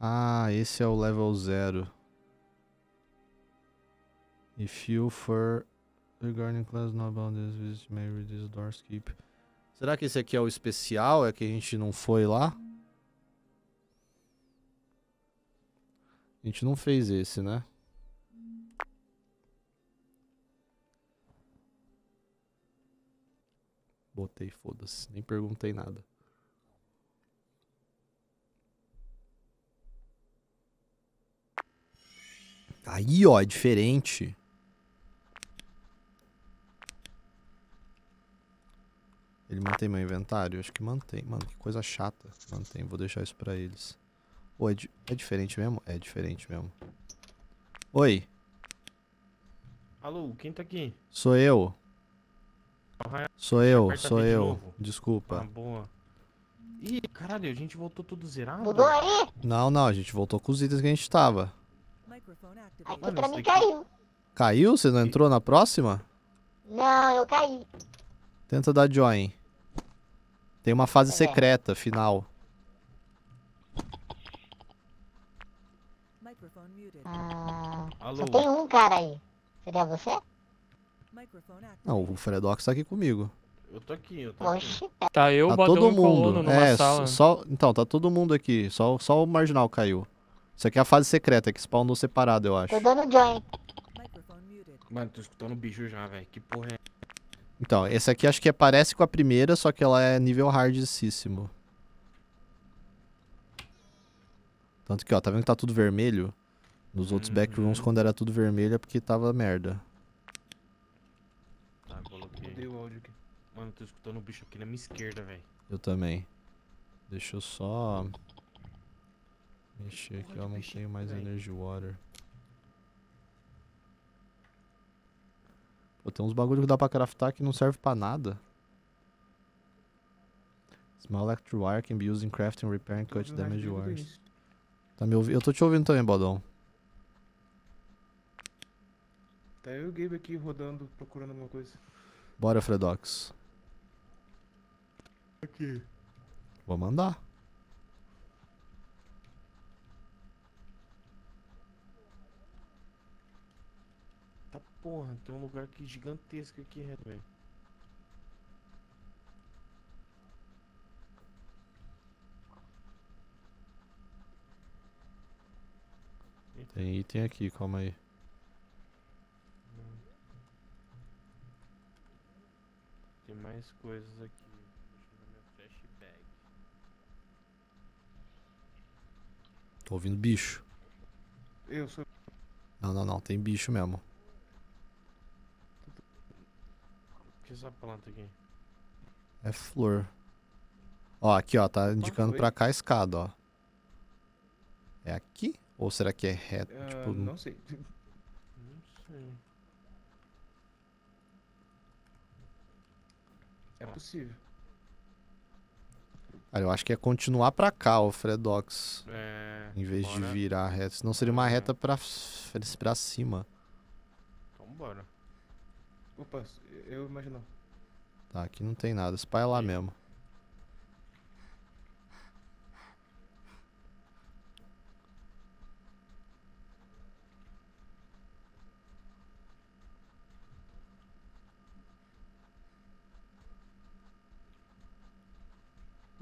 Ah, esse é o level 0. If you for regarding class not about this visit may reduce doors keep. Será que esse aqui é o especial? É que a gente não foi lá? A gente não fez esse, né? Botei, foda-se. Nem perguntei nada. Aí, ó, é diferente. Ele mantém meu inventário? Acho que mantém. Mano, que coisa chata. Mantém, vou deixar isso pra eles. Pô, é, di- é diferente mesmo? É diferente mesmo. Oi, Alô, quem tá aqui? sou eu. Sou eu, sou V de eu. novo. Ah, Desculpa. boa. Ih, caralho, a gente voltou tudo zerado? Mudou aí? Não, não, a gente voltou com os itens que a gente tava. Aqui Mano, pra mim caiu. Caiu? Você não entrou na próxima? Não, eu caí. Tenta dar join. Tem uma fase É. secreta, final. Ah, Alô? só tem um cara aí. Seria você? Não, o Fredox tá aqui comigo. Eu tô aqui, eu tô aqui. Oxi, Tá eu, Tá o Badão todo mundo. numa É, sala. só. Então, tá todo mundo aqui. Só, só o marginal caiu. Isso aqui é a fase secreta, que spawnou separado, eu acho. tô dando join. Mano, tô escutando o bicho já, velho. Que porra é? Então, esse aqui acho que é- parece com a primeira, só que ela é nível hardíssimo. Tanto que, ó, tá vendo que tá tudo vermelho? Nos outros backrooms, Uhum. quando era tudo vermelho, é porque tava merda. Tá, coloquei. Mudei o áudio aqui. Mano, tô escutando o bicho aqui na minha esquerda, velho. Eu também. Deixa eu só. Mexer aqui, de Não tenho mais velho. Energy Water. Pô, tem uns bagulho que dá pra craftar que não serve pra nada. Small electric wire can be used in crafting, repair and Tô cut damage wires. Tá me ouvindo? Eu tô te ouvindo também, Bodão. Tá eu e o Gabe aqui rodando, procurando alguma coisa. Bora, Fredox. Aqui. Vou mandar. Tá porra, tem um lugar aqui gigantesco aqui, reto, velho. Tem item aqui, calma aí. Tem mais coisas aqui. Deixa eu ver minha flashbag. Tô ouvindo bicho. Eu sou. Não, não, não. Tem bicho mesmo. O que é essa planta aqui? É flor. Ó, aqui, ó. Tá indicando pra cá a escada, ó. É aqui? Ou será que é reto? ah, tipo, não sei. Não sei. É possível. Cara, eu acho que é continuar pra cá, o Fredox. É. Em vez de bora. virar a reta. Senão seria uma É. reta pra, pra cima. Então bora. Opa, eu imagino. Tá, aqui não tem nada. Esse pai é lá Aqui. mesmo.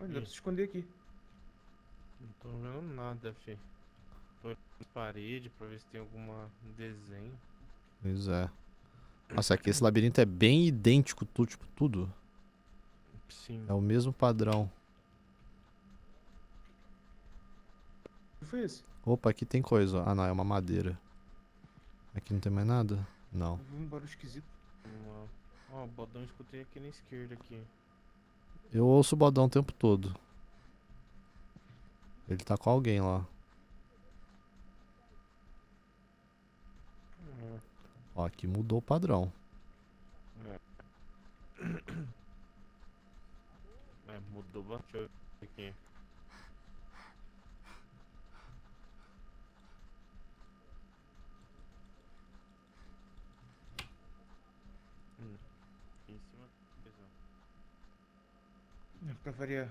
Olha, dá pra se esconder aqui. Não tô vendo nada, fi. Tô olhando as paredes pra ver se tem alguma desenho. Pois é. Nossa, aqui esse labirinto é bem idêntico, tu, tipo, tudo. Sim. É o mesmo padrão. O que foi esse? Opa, aqui tem coisa. ó. Ah, não, é uma madeira. Aqui não tem mais nada? Não. Eu vi um barulho esquisito. Ó, o bodão escutei aqui na esquerda aqui. Eu ouço o bodão o tempo todo. Ele tá com alguém lá. Ó, aqui mudou o padrão. É, mudou bastante aqui. Hum, aqui em cima, coisa. Pra variar.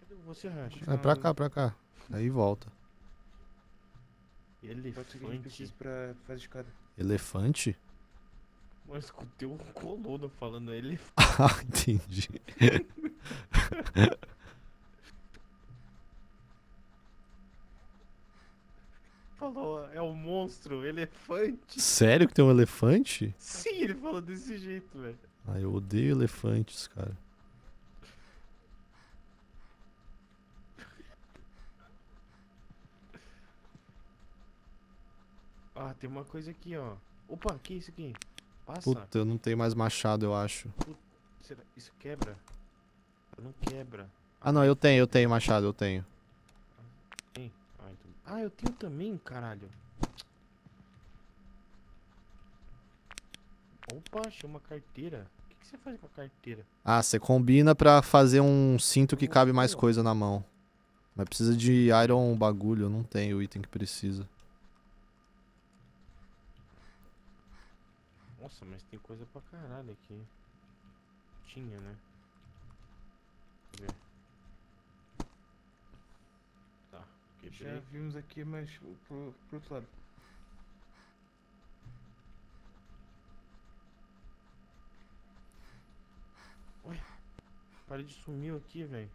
Cadê você, Racha? É pra cá, pra cá. Aí volta. Elefante. pra fazer escada. Elefante? Mano, escutei um colono falando elefante. Ah, entendi. Falou, é um monstro, elefante. Sério que tem um elefante? Sim, ele falou desse jeito, velho. Ah, eu odeio elefantes, cara. Ah, tem uma coisa aqui, ó. Opa, que é isso aqui? Passa. Puta, eu não tenho mais machado, eu acho. Será- Isso quebra? Não quebra. Ah, não, eu tenho, eu tenho machado, eu tenho. Tem? Ah, então... ah, eu tenho também, caralho. Opa, achei uma carteira. O que, que você faz com a carteira? Ah, você combina pra fazer um cinto que cabe mais coisa na mão. Mas precisa de iron bagulho, eu não tenho o item que precisa. Nossa, mas tem coisa pra caralho aqui. Tinha, né? Deixa eu ver. Tá, ok, Já vimos aqui, mas pro, pro outro lado. Parede sumiu aqui, velho.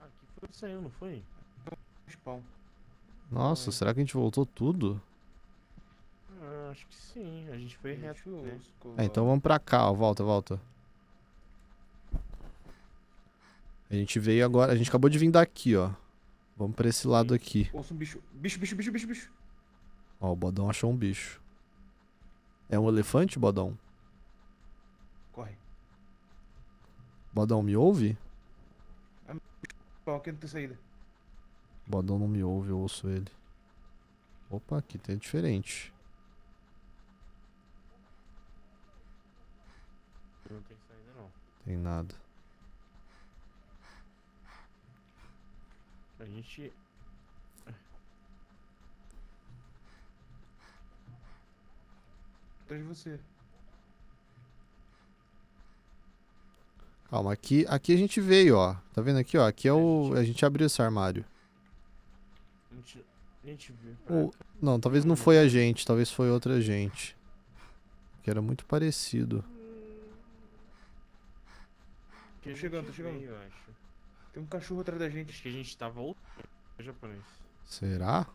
Ah, aqui foi que saiu, não foi? Spawn. Nossa, será que a gente voltou tudo? Ah, acho que sim. A gente foi reto. né? É, então vamos pra cá, ó. Volta, volta. A gente veio agora. A gente acabou de vir daqui, ó. Vamos pra esse lado aqui. Ouça um bicho. Bicho, bicho, bicho, bicho, bicho. Ó, o Bodão achou um bicho. É um elefante, Bodão? Corre. Bodão me ouve? Spawn aqui não tem saída. Bodão não me ouve, eu ouço ele. Opa, aqui tem diferente. Não tem saída, não. Tem nada. A gente. Atrás de você. Calma, aqui, aqui a gente veio, ó. Tá vendo aqui, ó? Aqui é o. A gente abriu esse armário. A gente, a gente. Ou- Não, talvez não foi a gente, talvez foi outra gente. Que era muito parecido. Tô chegando, tô chegando. veio, eu acho. Tem um cachorro atrás da gente. Acho que a gente tá voltando. japonês. Será?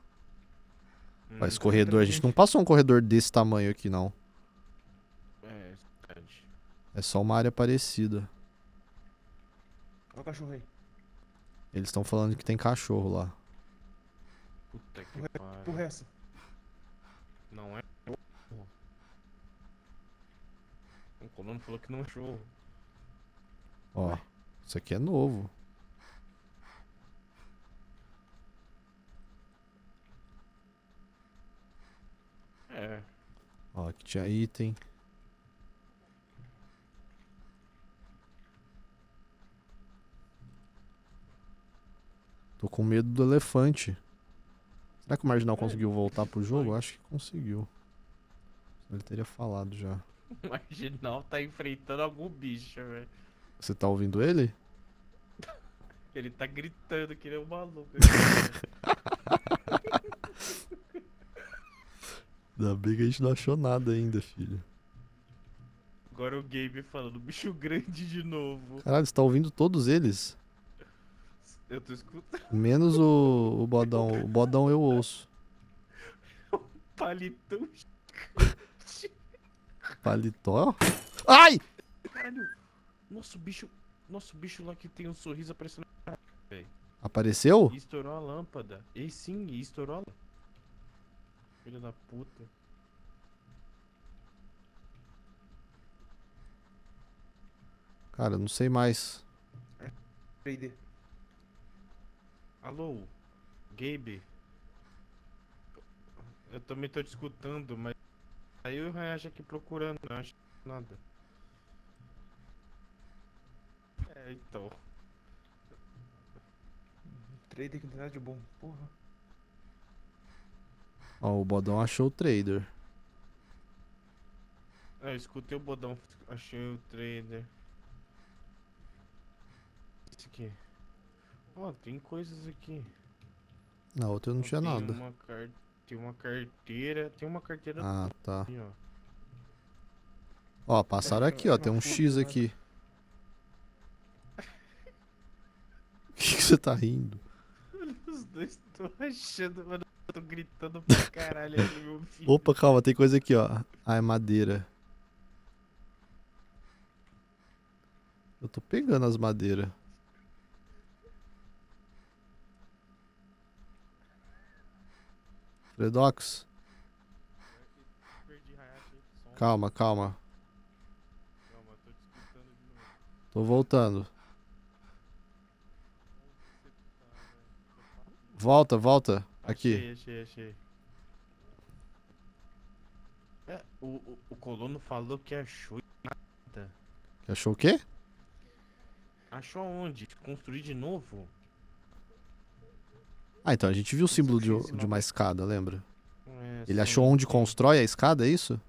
Hum, Mas corredor, a gente não passou um corredor desse tamanho aqui, não. É, verdade. É só uma área parecida. Olha o cachorro aí. Eles estão falando que tem cachorro lá. Puta que Porra, pariu. Porra, é essa. Não é? O colono falou que não é show. Ó, isso aqui é novo. É. Ó, aqui tinha item. Tô com medo do elefante. Será que o Marginal conseguiu voltar pro jogo? Acho que conseguiu. Ele teria falado já. O marginal tá enfrentando algum bicho, velho. Você tá ouvindo ele? Ele tá gritando que nem um maluco. Ainda bem que a gente não achou nada ainda, filho. Agora o Gabe falando, bicho grande de novo. Caralho, você tá ouvindo todos eles? Eu tô escutando Menos o, o Bodão. O Bodão eu ouço. palitão. Paletó? Ai! Caralho. Nosso bicho. Nosso bicho lá que tem um sorriso aparecendo. Apareceu? E estourou a lâmpada. E sim, e estourou a lâmpada. Filho da puta. Cara, não sei mais. 3D. Alô, Gabe. Eu também tô te escutando, mas. Aí o Hayashi aqui procurando, não acho nada. É, então. 3D que não tem nada de bom. Porra. Ó, o Bodão achou o trader. Eu escutei o bodão, achei o trader. Esse aqui. Ó, tem coisas aqui. Na outra eu não tinha tem nada. Uma car... Tem uma carteira. Tem uma carteira Ah, tá. aqui, ó. Ó, passaram aqui, ó. Tem um X aqui. O que você tá rindo? Os dois estão achando, mano. Eu tô gritando pra caralho aqui, meu filho. Opa, calma, tem coisa aqui, ó. Ah, é madeira. Eu tô pegando as madeiras. Fredox, calma, calma. Calma, tô te escutando de novo. Tô voltando. Onde você tá, velho? Volta, volta. Aqui. Achei, achei, achei. É, o, o, o colono falou que achou. Achou o quê? Achou aonde? Construir de novo? Ah, então a gente viu o símbolo de, de uma escada, lembra? É, Ele sim, achou onde sim. constrói a escada, é isso?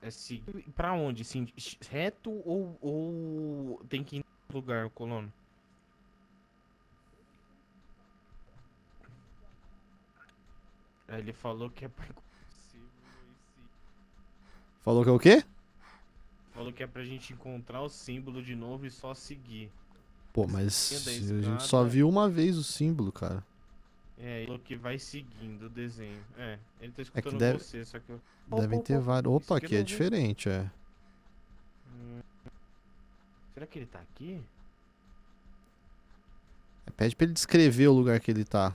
É seguir pra onde? Assim, reto ou, ou tem que ir em outro lugar, o colono? Ele falou que é Falou que é o quê? Falou que é pra gente encontrar o símbolo de novo e só seguir. Pô, mas a gente só viu uma vez o símbolo, cara. É, ele falou que vai seguindo o desenho. É, ele tá É escutando deve- você, só que eu. Devem ter vários. Opa, aqui é vi. diferente, é. Hum. Será que ele tá aqui? Pede pra ele descrever o lugar que ele tá.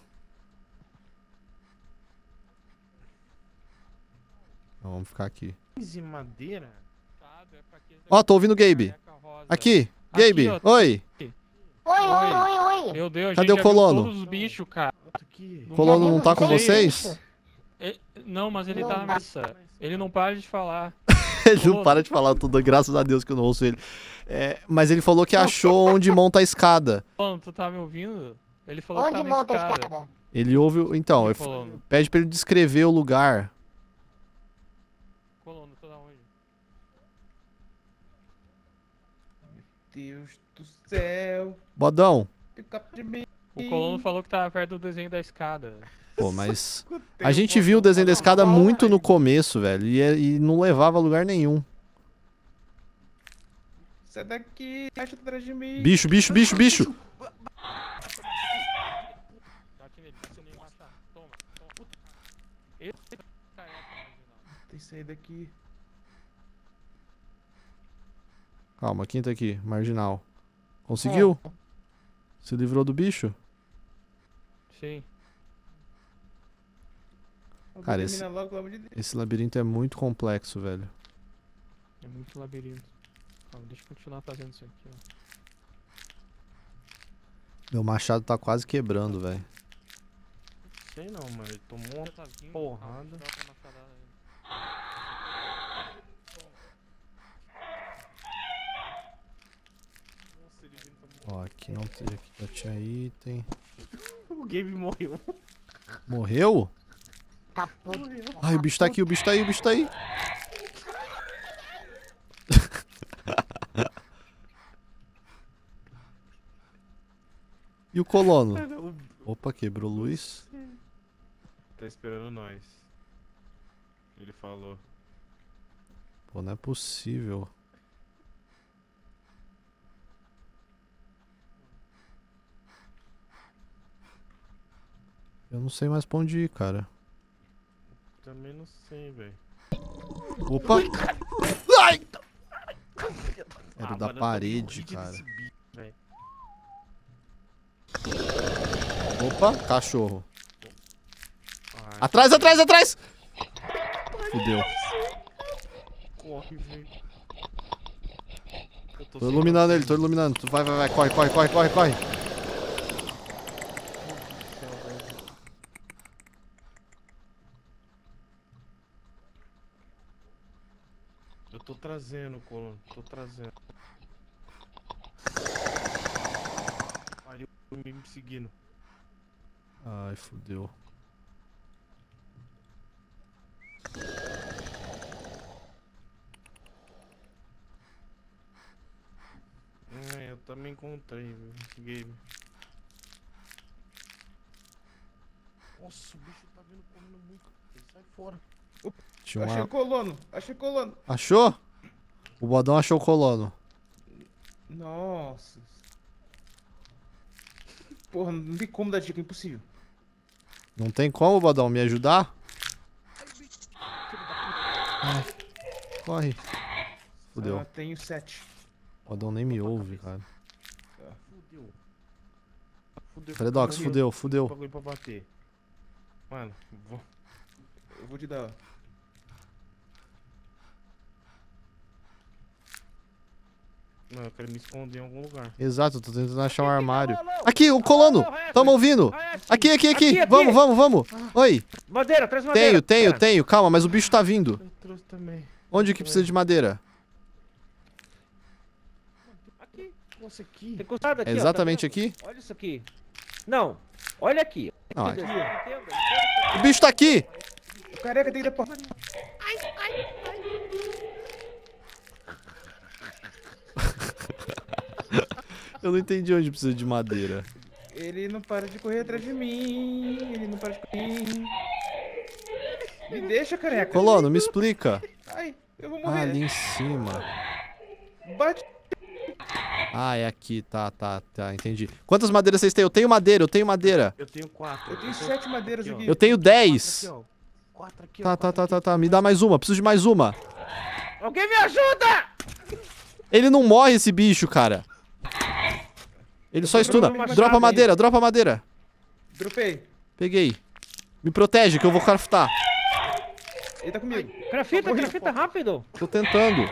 Então, vamos ficar aqui. Madeira? Escada é Ó, tô ouvindo o Gabe. Aqui, Aqui, Gabe. ó. Oi. Oi, oi, oi, oi. Meu Deus, Cadê o colono? todos os bichos, cara. Aqui. Não Colono não tá com vocês. Ele- Não, mas ele Não, tá mas- nessa. Ele não para de falar. Ele não para de falar tudo, graças a Deus que eu não ouço ele. É, mas ele falou que achou onde monta a escada. Mano, tu tá me ouvindo? Ele falou que Onde tá na monta a escada. escada? Ele ouve. o- Então, ele pede pra ele descrever o lugar. Colono, tu tá onde? Deus do céu. Bodão. O Colono falou que tava perto do desenho da escada. Pô, mas. A gente viu o desenho da escada muito no começo, velho. E, é- e não levava a lugar nenhum. Sai daqui, acha atrás de mim. Bicho, bicho, bicho, bicho. Tem que sair daqui. Calma, quinta aqui, marginal. Conseguiu? Se livrou do bicho? Sim. Cara, esse- logo, de. Esse labirinto é muito complexo, velho. É muito labirinto. Calma, deixa eu continuar fazendo isso aqui, ó. Meu machado tá quase quebrando, velho. Sei não, mano. Ele tomou uma tá porrada. Calma, deixa eu dar uma machadada nele. Ó, aqui não tem, aqui já tinha item. O Gabe morreu. Morreu? Tá puto. Ai, o bicho tá aqui, o bicho tá aí, o bicho tá aí. e o colono? Opa, quebrou luz. Tá esperando nós. Ele falou. Pô, não é possível. Eu não sei mais pra onde ir, cara. Também não sei, velho. Opa! Ai! Era o da parede, cara. bicho, velho. Opa, cachorro. Ai, Atrás, atrás, atrás! Fudeu. corre, velho. Tô iluminando ele, tô iluminando. Tu Vai, vai, vai, corre, corre, corre, corre, corre. Eu tô trazendo, colono. Tô trazendo. O me me seguindo. Ai, fudeu. É, eu também encontrei, viu, esse game. Nossa, o bicho tá vindo correndo muito. Ele sai fora. Tinha Achei o uma... colono, achei o colono. Achou? O bodão achou o colono. Nossa. Porra, não tem como dar dica, é impossível. Não tem como, bodão, me ajudar? Ai, corre. Fudeu. Ah, tenho sete. O bodão nem me ouve, cara. Fudeu. Fudeu. Fredox, Fudeu. fudeu, fudeu. bagulho pra bater. Mano, vou... Eu vou te dar, Não, eu quero me esconder em algum lugar. Exato, eu tô tentando achar um armário. Aqui, o colono! Tamo ouvindo! Ah, é aqui. Aqui, aqui, aqui! Aqui, aqui. Vamos, vamos, vamos! Oi! Madeira, traz madeira. Tenho, tenho, Pera. tenho. Calma, mas o bicho tá vindo. Eu trouxe também. Onde que precisa de madeira? Aqui. Nossa, aqui. Tem É ó, tá exatamente aqui? Olha isso aqui. Não, olha aqui. Não, aqui. O bicho tá aqui! O careca tem que dar porra. Eu não entendi onde precisa de madeira. Ele não para de correr atrás de mim. Ele não para de correr. Me deixa, careca. Colono, me explica. Ai, eu vou Ah, morrer. ali em cima. Bate. Ah, é aqui, tá, tá, tá, entendi. Quantas madeiras vocês têm? Eu tenho madeira, eu tenho madeira. Eu tenho quatro. Eu tenho sete madeiras aqui. Eu tenho Quatro 10. aqui, ó. Quatro aqui, ó, Tá, tá, quatro tá, aqui. tá, tá. Me dá mais uma, preciso de mais uma. Alguém me ajuda! Ele não morre, esse bicho, cara. Ele só uma Dropa madeira, dropa madeira. Dropei. Peguei. Me protege, que eu vou craftar. Ele tá comigo. Grafita, grafita, rápido! Tô tentando.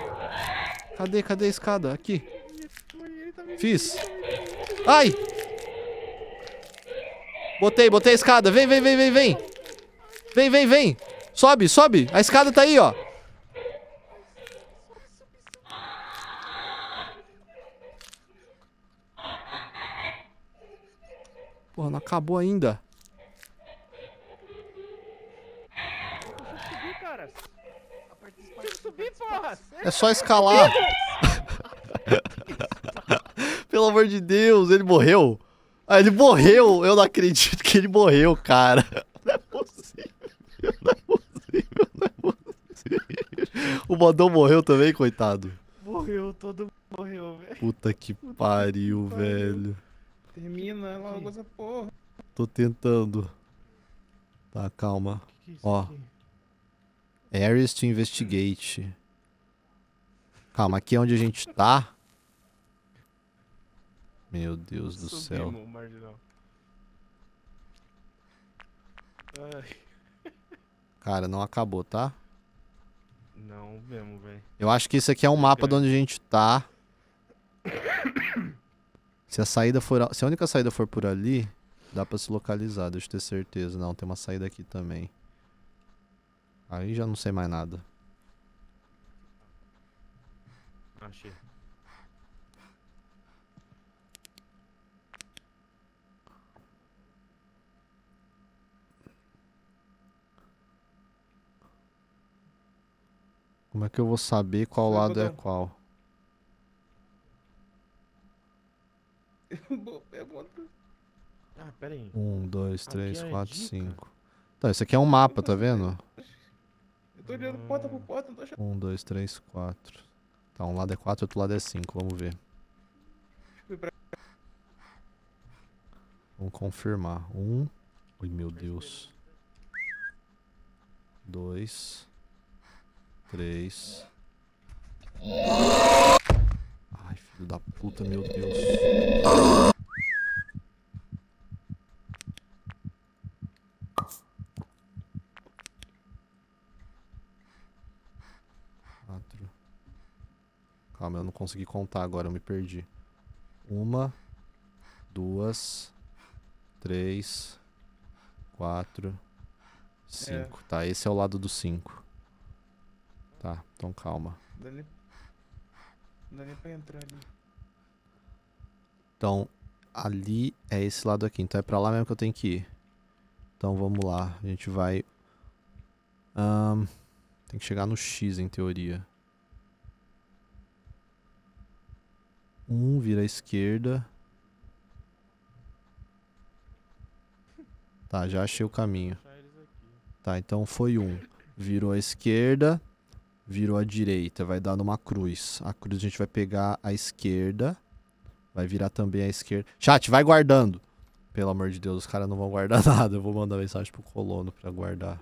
Cadê, cadê a escada? Aqui. Fiz. Ai! Botei, botei a escada. Vem, vem, vem, vem, vem. Vem, vem, vem. Sobe, sobe. A escada tá aí, ó. Porra, não acabou ainda. Que! É só escalar. Pelo amor de Deus, ele morreu. Ah, ele morreu. Eu não acredito que ele morreu, cara. Não é possível. Não é possível. Não é possível. O Modão morreu também, coitado. Morreu, todo mundo morreu, velho. Puta que pariu, velho. Termina logo essa porra. Tô tentando. Tá, calma. Que isso Ó. aqui? Areas to investigate. Calma, aqui é onde a gente tá. Meu Deus do céu. Subimos, marginal. Ai, Cara, não acabou, tá? não mesmo, velho. Eu acho que esse aqui é um mapa de onde a gente tá. Se a saída for. a- Se a única saída for por ali, dá pra se localizar, deixa eu ter certeza. Não, tem uma saída aqui também. Aí já não sei mais nada. Achei. Como é que eu vou saber qual lado é qual? Boa pergunta. Ah, pera aí. Um, dois, Aqui três, é quatro, dica. cinco. Então, esse aqui é um mapa, tá vendo? Eu tô olhando porta por porta, não tô achando. Um, dois, três, quatro. Tá, um lado é quatro, outro lado é cinco. Vamos ver. Vamos confirmar. Um. Ai, meu Deus. Dois. Três. Filho da puta, meu Deus. Quatro. Calma, eu não consegui contar agora, eu me perdi. Uma, duas, três, quatro, cinco. Tá, esse é o lado do cinco. Tá, então calma. Nem... Não dá nem pra entrar ali. Então, ali é esse lado aqui. Então é pra lá mesmo que eu tenho que ir. Então vamos lá. A gente vai. Ahn, tem que chegar no X em teoria. Um vira à esquerda. Tá, já achei o caminho. Tá, então foi um. Virou à esquerda, virou à direita. Vai dar numa cruz. A cruz a gente vai pegar à esquerda. Vai virar também à esquerda. Chat, vai guardando. Pelo amor de Deus, os caras não vão guardar nada. Eu vou mandar mensagem pro colono pra guardar.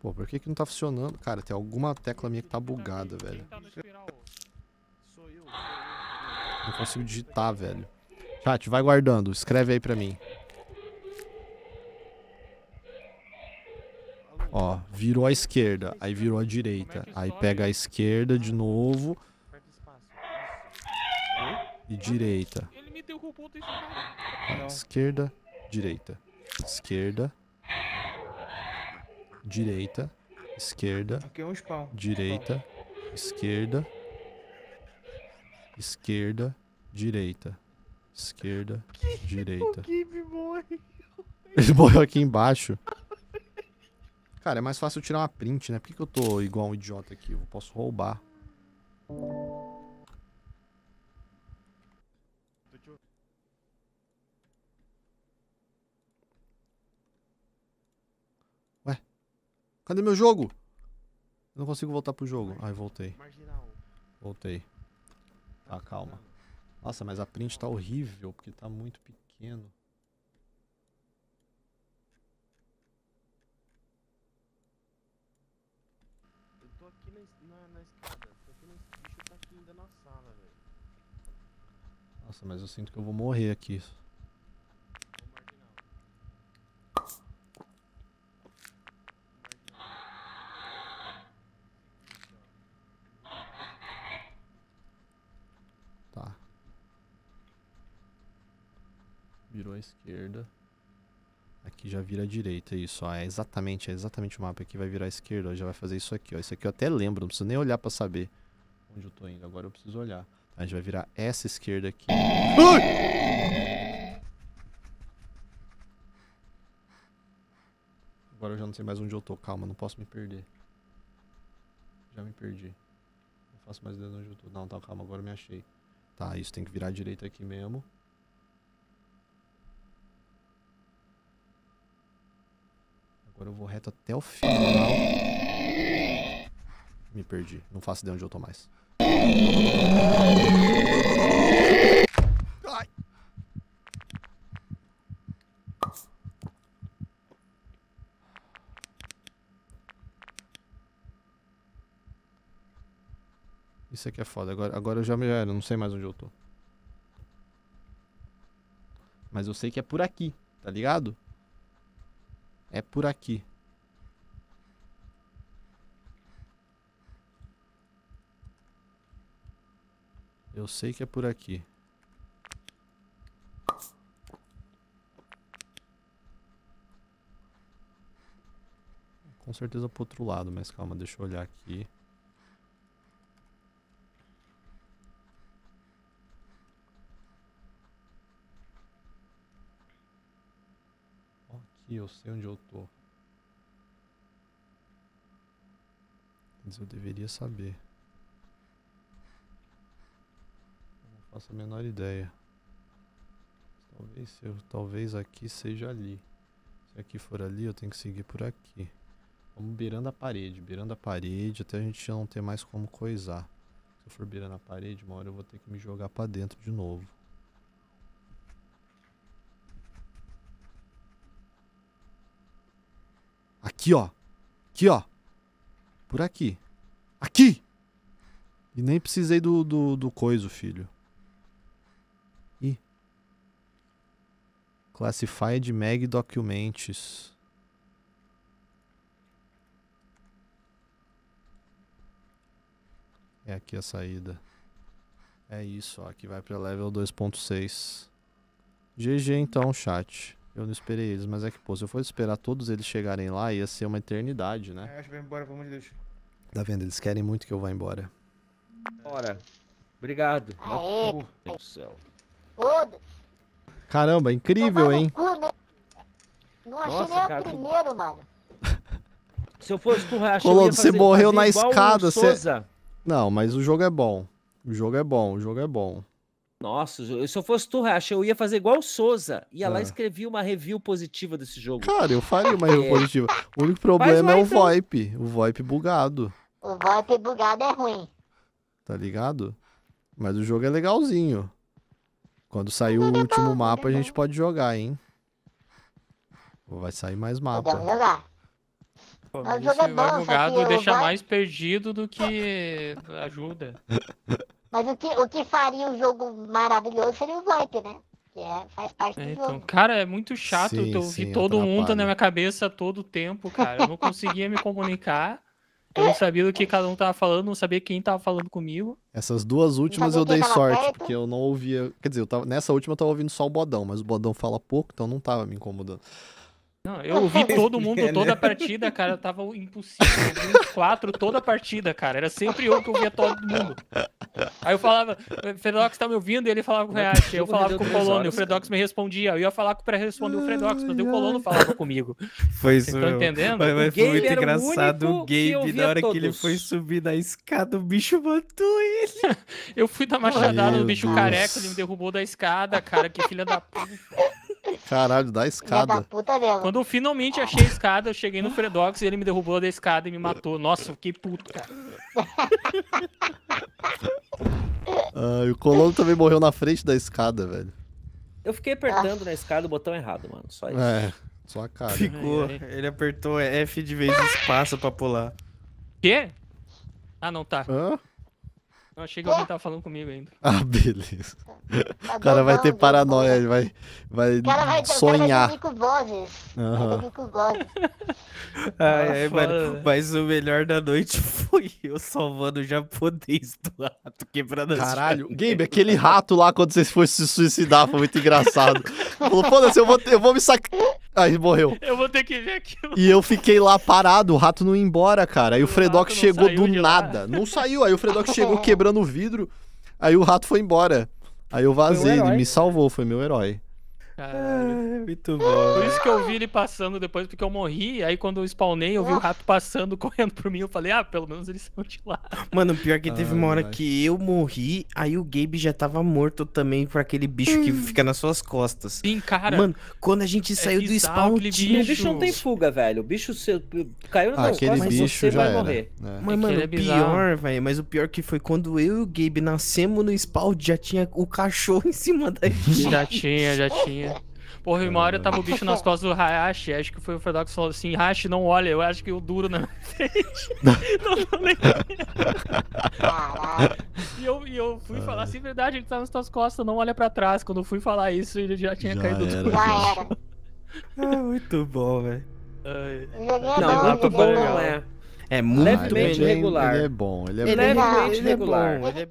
Pô, por que que não tá funcionando? Cara, tem alguma tecla minha que tá bugada, velho. Não consigo digitar, velho. Chat, vai guardando. Escreve aí pra mim. Ó, virou à esquerda, aí virou à direita. Aí pega a esquerda de novo Aperta espaço. e direita. Não. Esquerda, direita. Esquerda, direita, esquerda, Aqui é um direita, esquerda, esquerda, direita, esquerda, direita. Ele morreu aqui embaixo. Cara, é mais fácil tirar uma print, né? Por que, que eu tô igual um idiota aqui? Eu posso roubar. Ué? Cadê meu jogo? Eu não consigo voltar pro jogo. Ai, voltei. Voltei. Tá, calma. Nossa, mas a print tá horrível, porque tá muito pequeno. Nossa, mas eu sinto que eu vou morrer aqui. Tá. Virou à esquerda. Aqui já vira à direita, isso, ó. É exatamente, é exatamente o mapa aqui. Vai virar à esquerda, ó. Já vai fazer isso aqui, ó. Isso aqui eu até lembro, não preciso nem olhar pra saber onde eu tô indo. Agora eu preciso olhar. A gente vai virar essa esquerda aqui. Ai! Agora eu já não sei mais onde eu tô. Calma, não posso me perder. Já me perdi. Não faço mais ideia de onde eu tô. Não, tá, calma, agora eu me achei. Tá, isso tem que virar direita aqui mesmo. Agora eu vou reto até o final. Me perdi. Não faço ideia onde eu tô mais. Isso aqui é foda. Agora, agora eu já me. Eu não sei mais onde eu tô. Mas eu sei que é por aqui, tá ligado? É por aqui. Eu sei que é por aqui. Com certeza pro outro lado, mas calma, deixa eu olhar aqui. Aqui eu sei onde eu tô. Mas eu deveria saber. Eu não faço a menor ideia. Talvez, eu, talvez aqui seja ali. Se aqui for ali, eu tenho que seguir por aqui. Vamos beirando a parede, beirando a parede até a gente não ter mais como coisar. Se eu for beirando a parede, uma hora eu vou ter que me jogar pra dentro de novo. Aqui, ó. Aqui, ó. Por aqui. Aqui! E nem precisei do, do, do coiso, filho. Ih. Classified Mag Documents. É aqui a saída. É isso, ó. Aqui vai pra level 2.6. GG então, chat. Eu não esperei eles, mas é que, pô, se eu fosse esperar todos eles chegarem lá, ia ser uma eternidade, né? É, acho que vai embora, pelo amor de Deus. Tá vendo? Eles querem muito que eu vá embora. Bora. Obrigado. Aê, Meu Deus do céu. Foda. Caramba, incrível, hein? Não achei Nossa, nem o cara, primeiro, mano. Se eu fosse tu, Racha, ia você fazer- morreu na igual o escada, você- Souza. Não, mas o jogo é bom. O jogo é bom, o jogo é bom. Nossa, se eu fosse tu, Racha, eu ia fazer igual o Souza. Ia lá Ah. e escrevia uma review positiva desse jogo. Cara, eu faria uma review É. positiva. O único problema lá, é o então. VoIP. O VoIP bugado, O VoIP bugado é ruim. tá ligado? Mas o jogo é legalzinho. Quando sair o último mapa, a gente pode jogar, hein? Vai sair mais Podemos mapa. jogar. Pô, Mas mas o jogo é bom, só bugado que o deixa vai- mais perdido do que ajuda. Mas o que, o que faria o jogo maravilhoso seria o VoIP, né? Que é, faz parte É, do então, jogo. cara, é muito chato Sim, eu ouvir sim, todo mundo na minha cabeça todo o tempo, cara. Eu não conseguia me comunicar. Eu não sabia do que cada um tava falando, não sabia quem tava falando comigo. Essas duas últimas eu dei sorte, perto? porque eu não ouvia. Quer dizer, eu tava, nessa última eu tava ouvindo só o bodão, mas o bodão fala pouco, então não tava me incomodando. Não, eu ouvi todo mundo É, né? toda a partida, cara. Tava impossível. Eu ouvi uns quatro toda a partida, cara. Era sempre eu que ouvia todo mundo. Aí eu falava, o Fredox tá me ouvindo? E ele falava com o React. o Eu falava com o Colono, e o Fredox me respondia. Eu ia falar com pra responder o Fredox, mas o Colono falava comigo. Foi Vocês estão entendendo? Mas, mas O foi Gabe muito o engraçado. O que Gabe, na hora que ele todos. foi subir na escada, o bicho matou ele. Eu fui dar machadada no bicho Deus. careca, ele me derrubou da escada, cara. Que filha da puta. Caralho, da escada. puta dela. Quando eu finalmente achei a escada, eu cheguei no Fredox e ele me derrubou da escada e me matou. Nossa, eu fiquei puto, cara. Ah, e o Colombo também morreu na frente da escada, velho. Eu fiquei apertando na escada o botão errado, mano. Só isso. É, só a cara. Ficou. Ai, ai. Ele apertou F de vez espaço pra pular. Quê? Ah, não, tá. Hã? Eu achei que alguém tava falando comigo ainda. Ah, beleza. Tá O cara vai ter paranoia, ele vai, vai O cara vai, o cara vai sonhar. dormir com vozes. Vai dormir com vozes. Ai, ai, mano, né? mas o melhor da noite foi eu salvando o japonês do rato quebrando as Caralho. Gabe, aquele rato lá quando vocês foram se suicidar foi muito engraçado. Falou, foda-se, eu vou, eu vou me sac... Aí morreu. Eu vou ter que ver aquilo. E eu fiquei lá parado, o rato não ia embora, cara. Aí o O chegou do de lá. nada. Não saiu, aí o Fredox chegou quebrando o vidro. Aí o rato foi embora. Aí eu vazei, ele herói. me salvou, foi meu herói. Caralho. Ai, muito Por bom. isso que eu vi ele passando depois, porque eu morri. Aí quando eu spawnei, eu vi o rato passando, correndo por mim. Eu falei, ah, pelo menos eles são de lá. Mano, pior que teve Ai, uma hora que eu morri, aí o Gabe já tava morto também por aquele bicho que fica nas suas costas. Sim, cara. Mano, quando a gente saiu do spawn, tinha... O bicho não tem fuga, velho. O bicho se... caiu na Ah, aquele costas, bicho você já vai era. morrer. É. Mas, É mano, é pior, velho, mas o pior que foi quando eu e o Gabe nascemos no spawn, já tinha o cachorro em cima da gente. Já tinha, já tinha. Porra, e uma hora tava o bicho nas costas do Hayashi. Acho que foi o Fredox que falou assim: Hayashi, não olha. Eu acho que eu duro na minha frente. não falei. Caralho. E eu, e eu fui falar assim: verdade, ele tá nas tuas costas, não olha pra trás. Quando eu fui falar isso, ele já tinha Já caído era. Já era. Ah, muito bom, velho. O é Não, bom, o muito bom é não bom. é. É muito é, bem. regular. ele é bom, ele é Ele bom. é, Levemente ele é regular. bom, ele é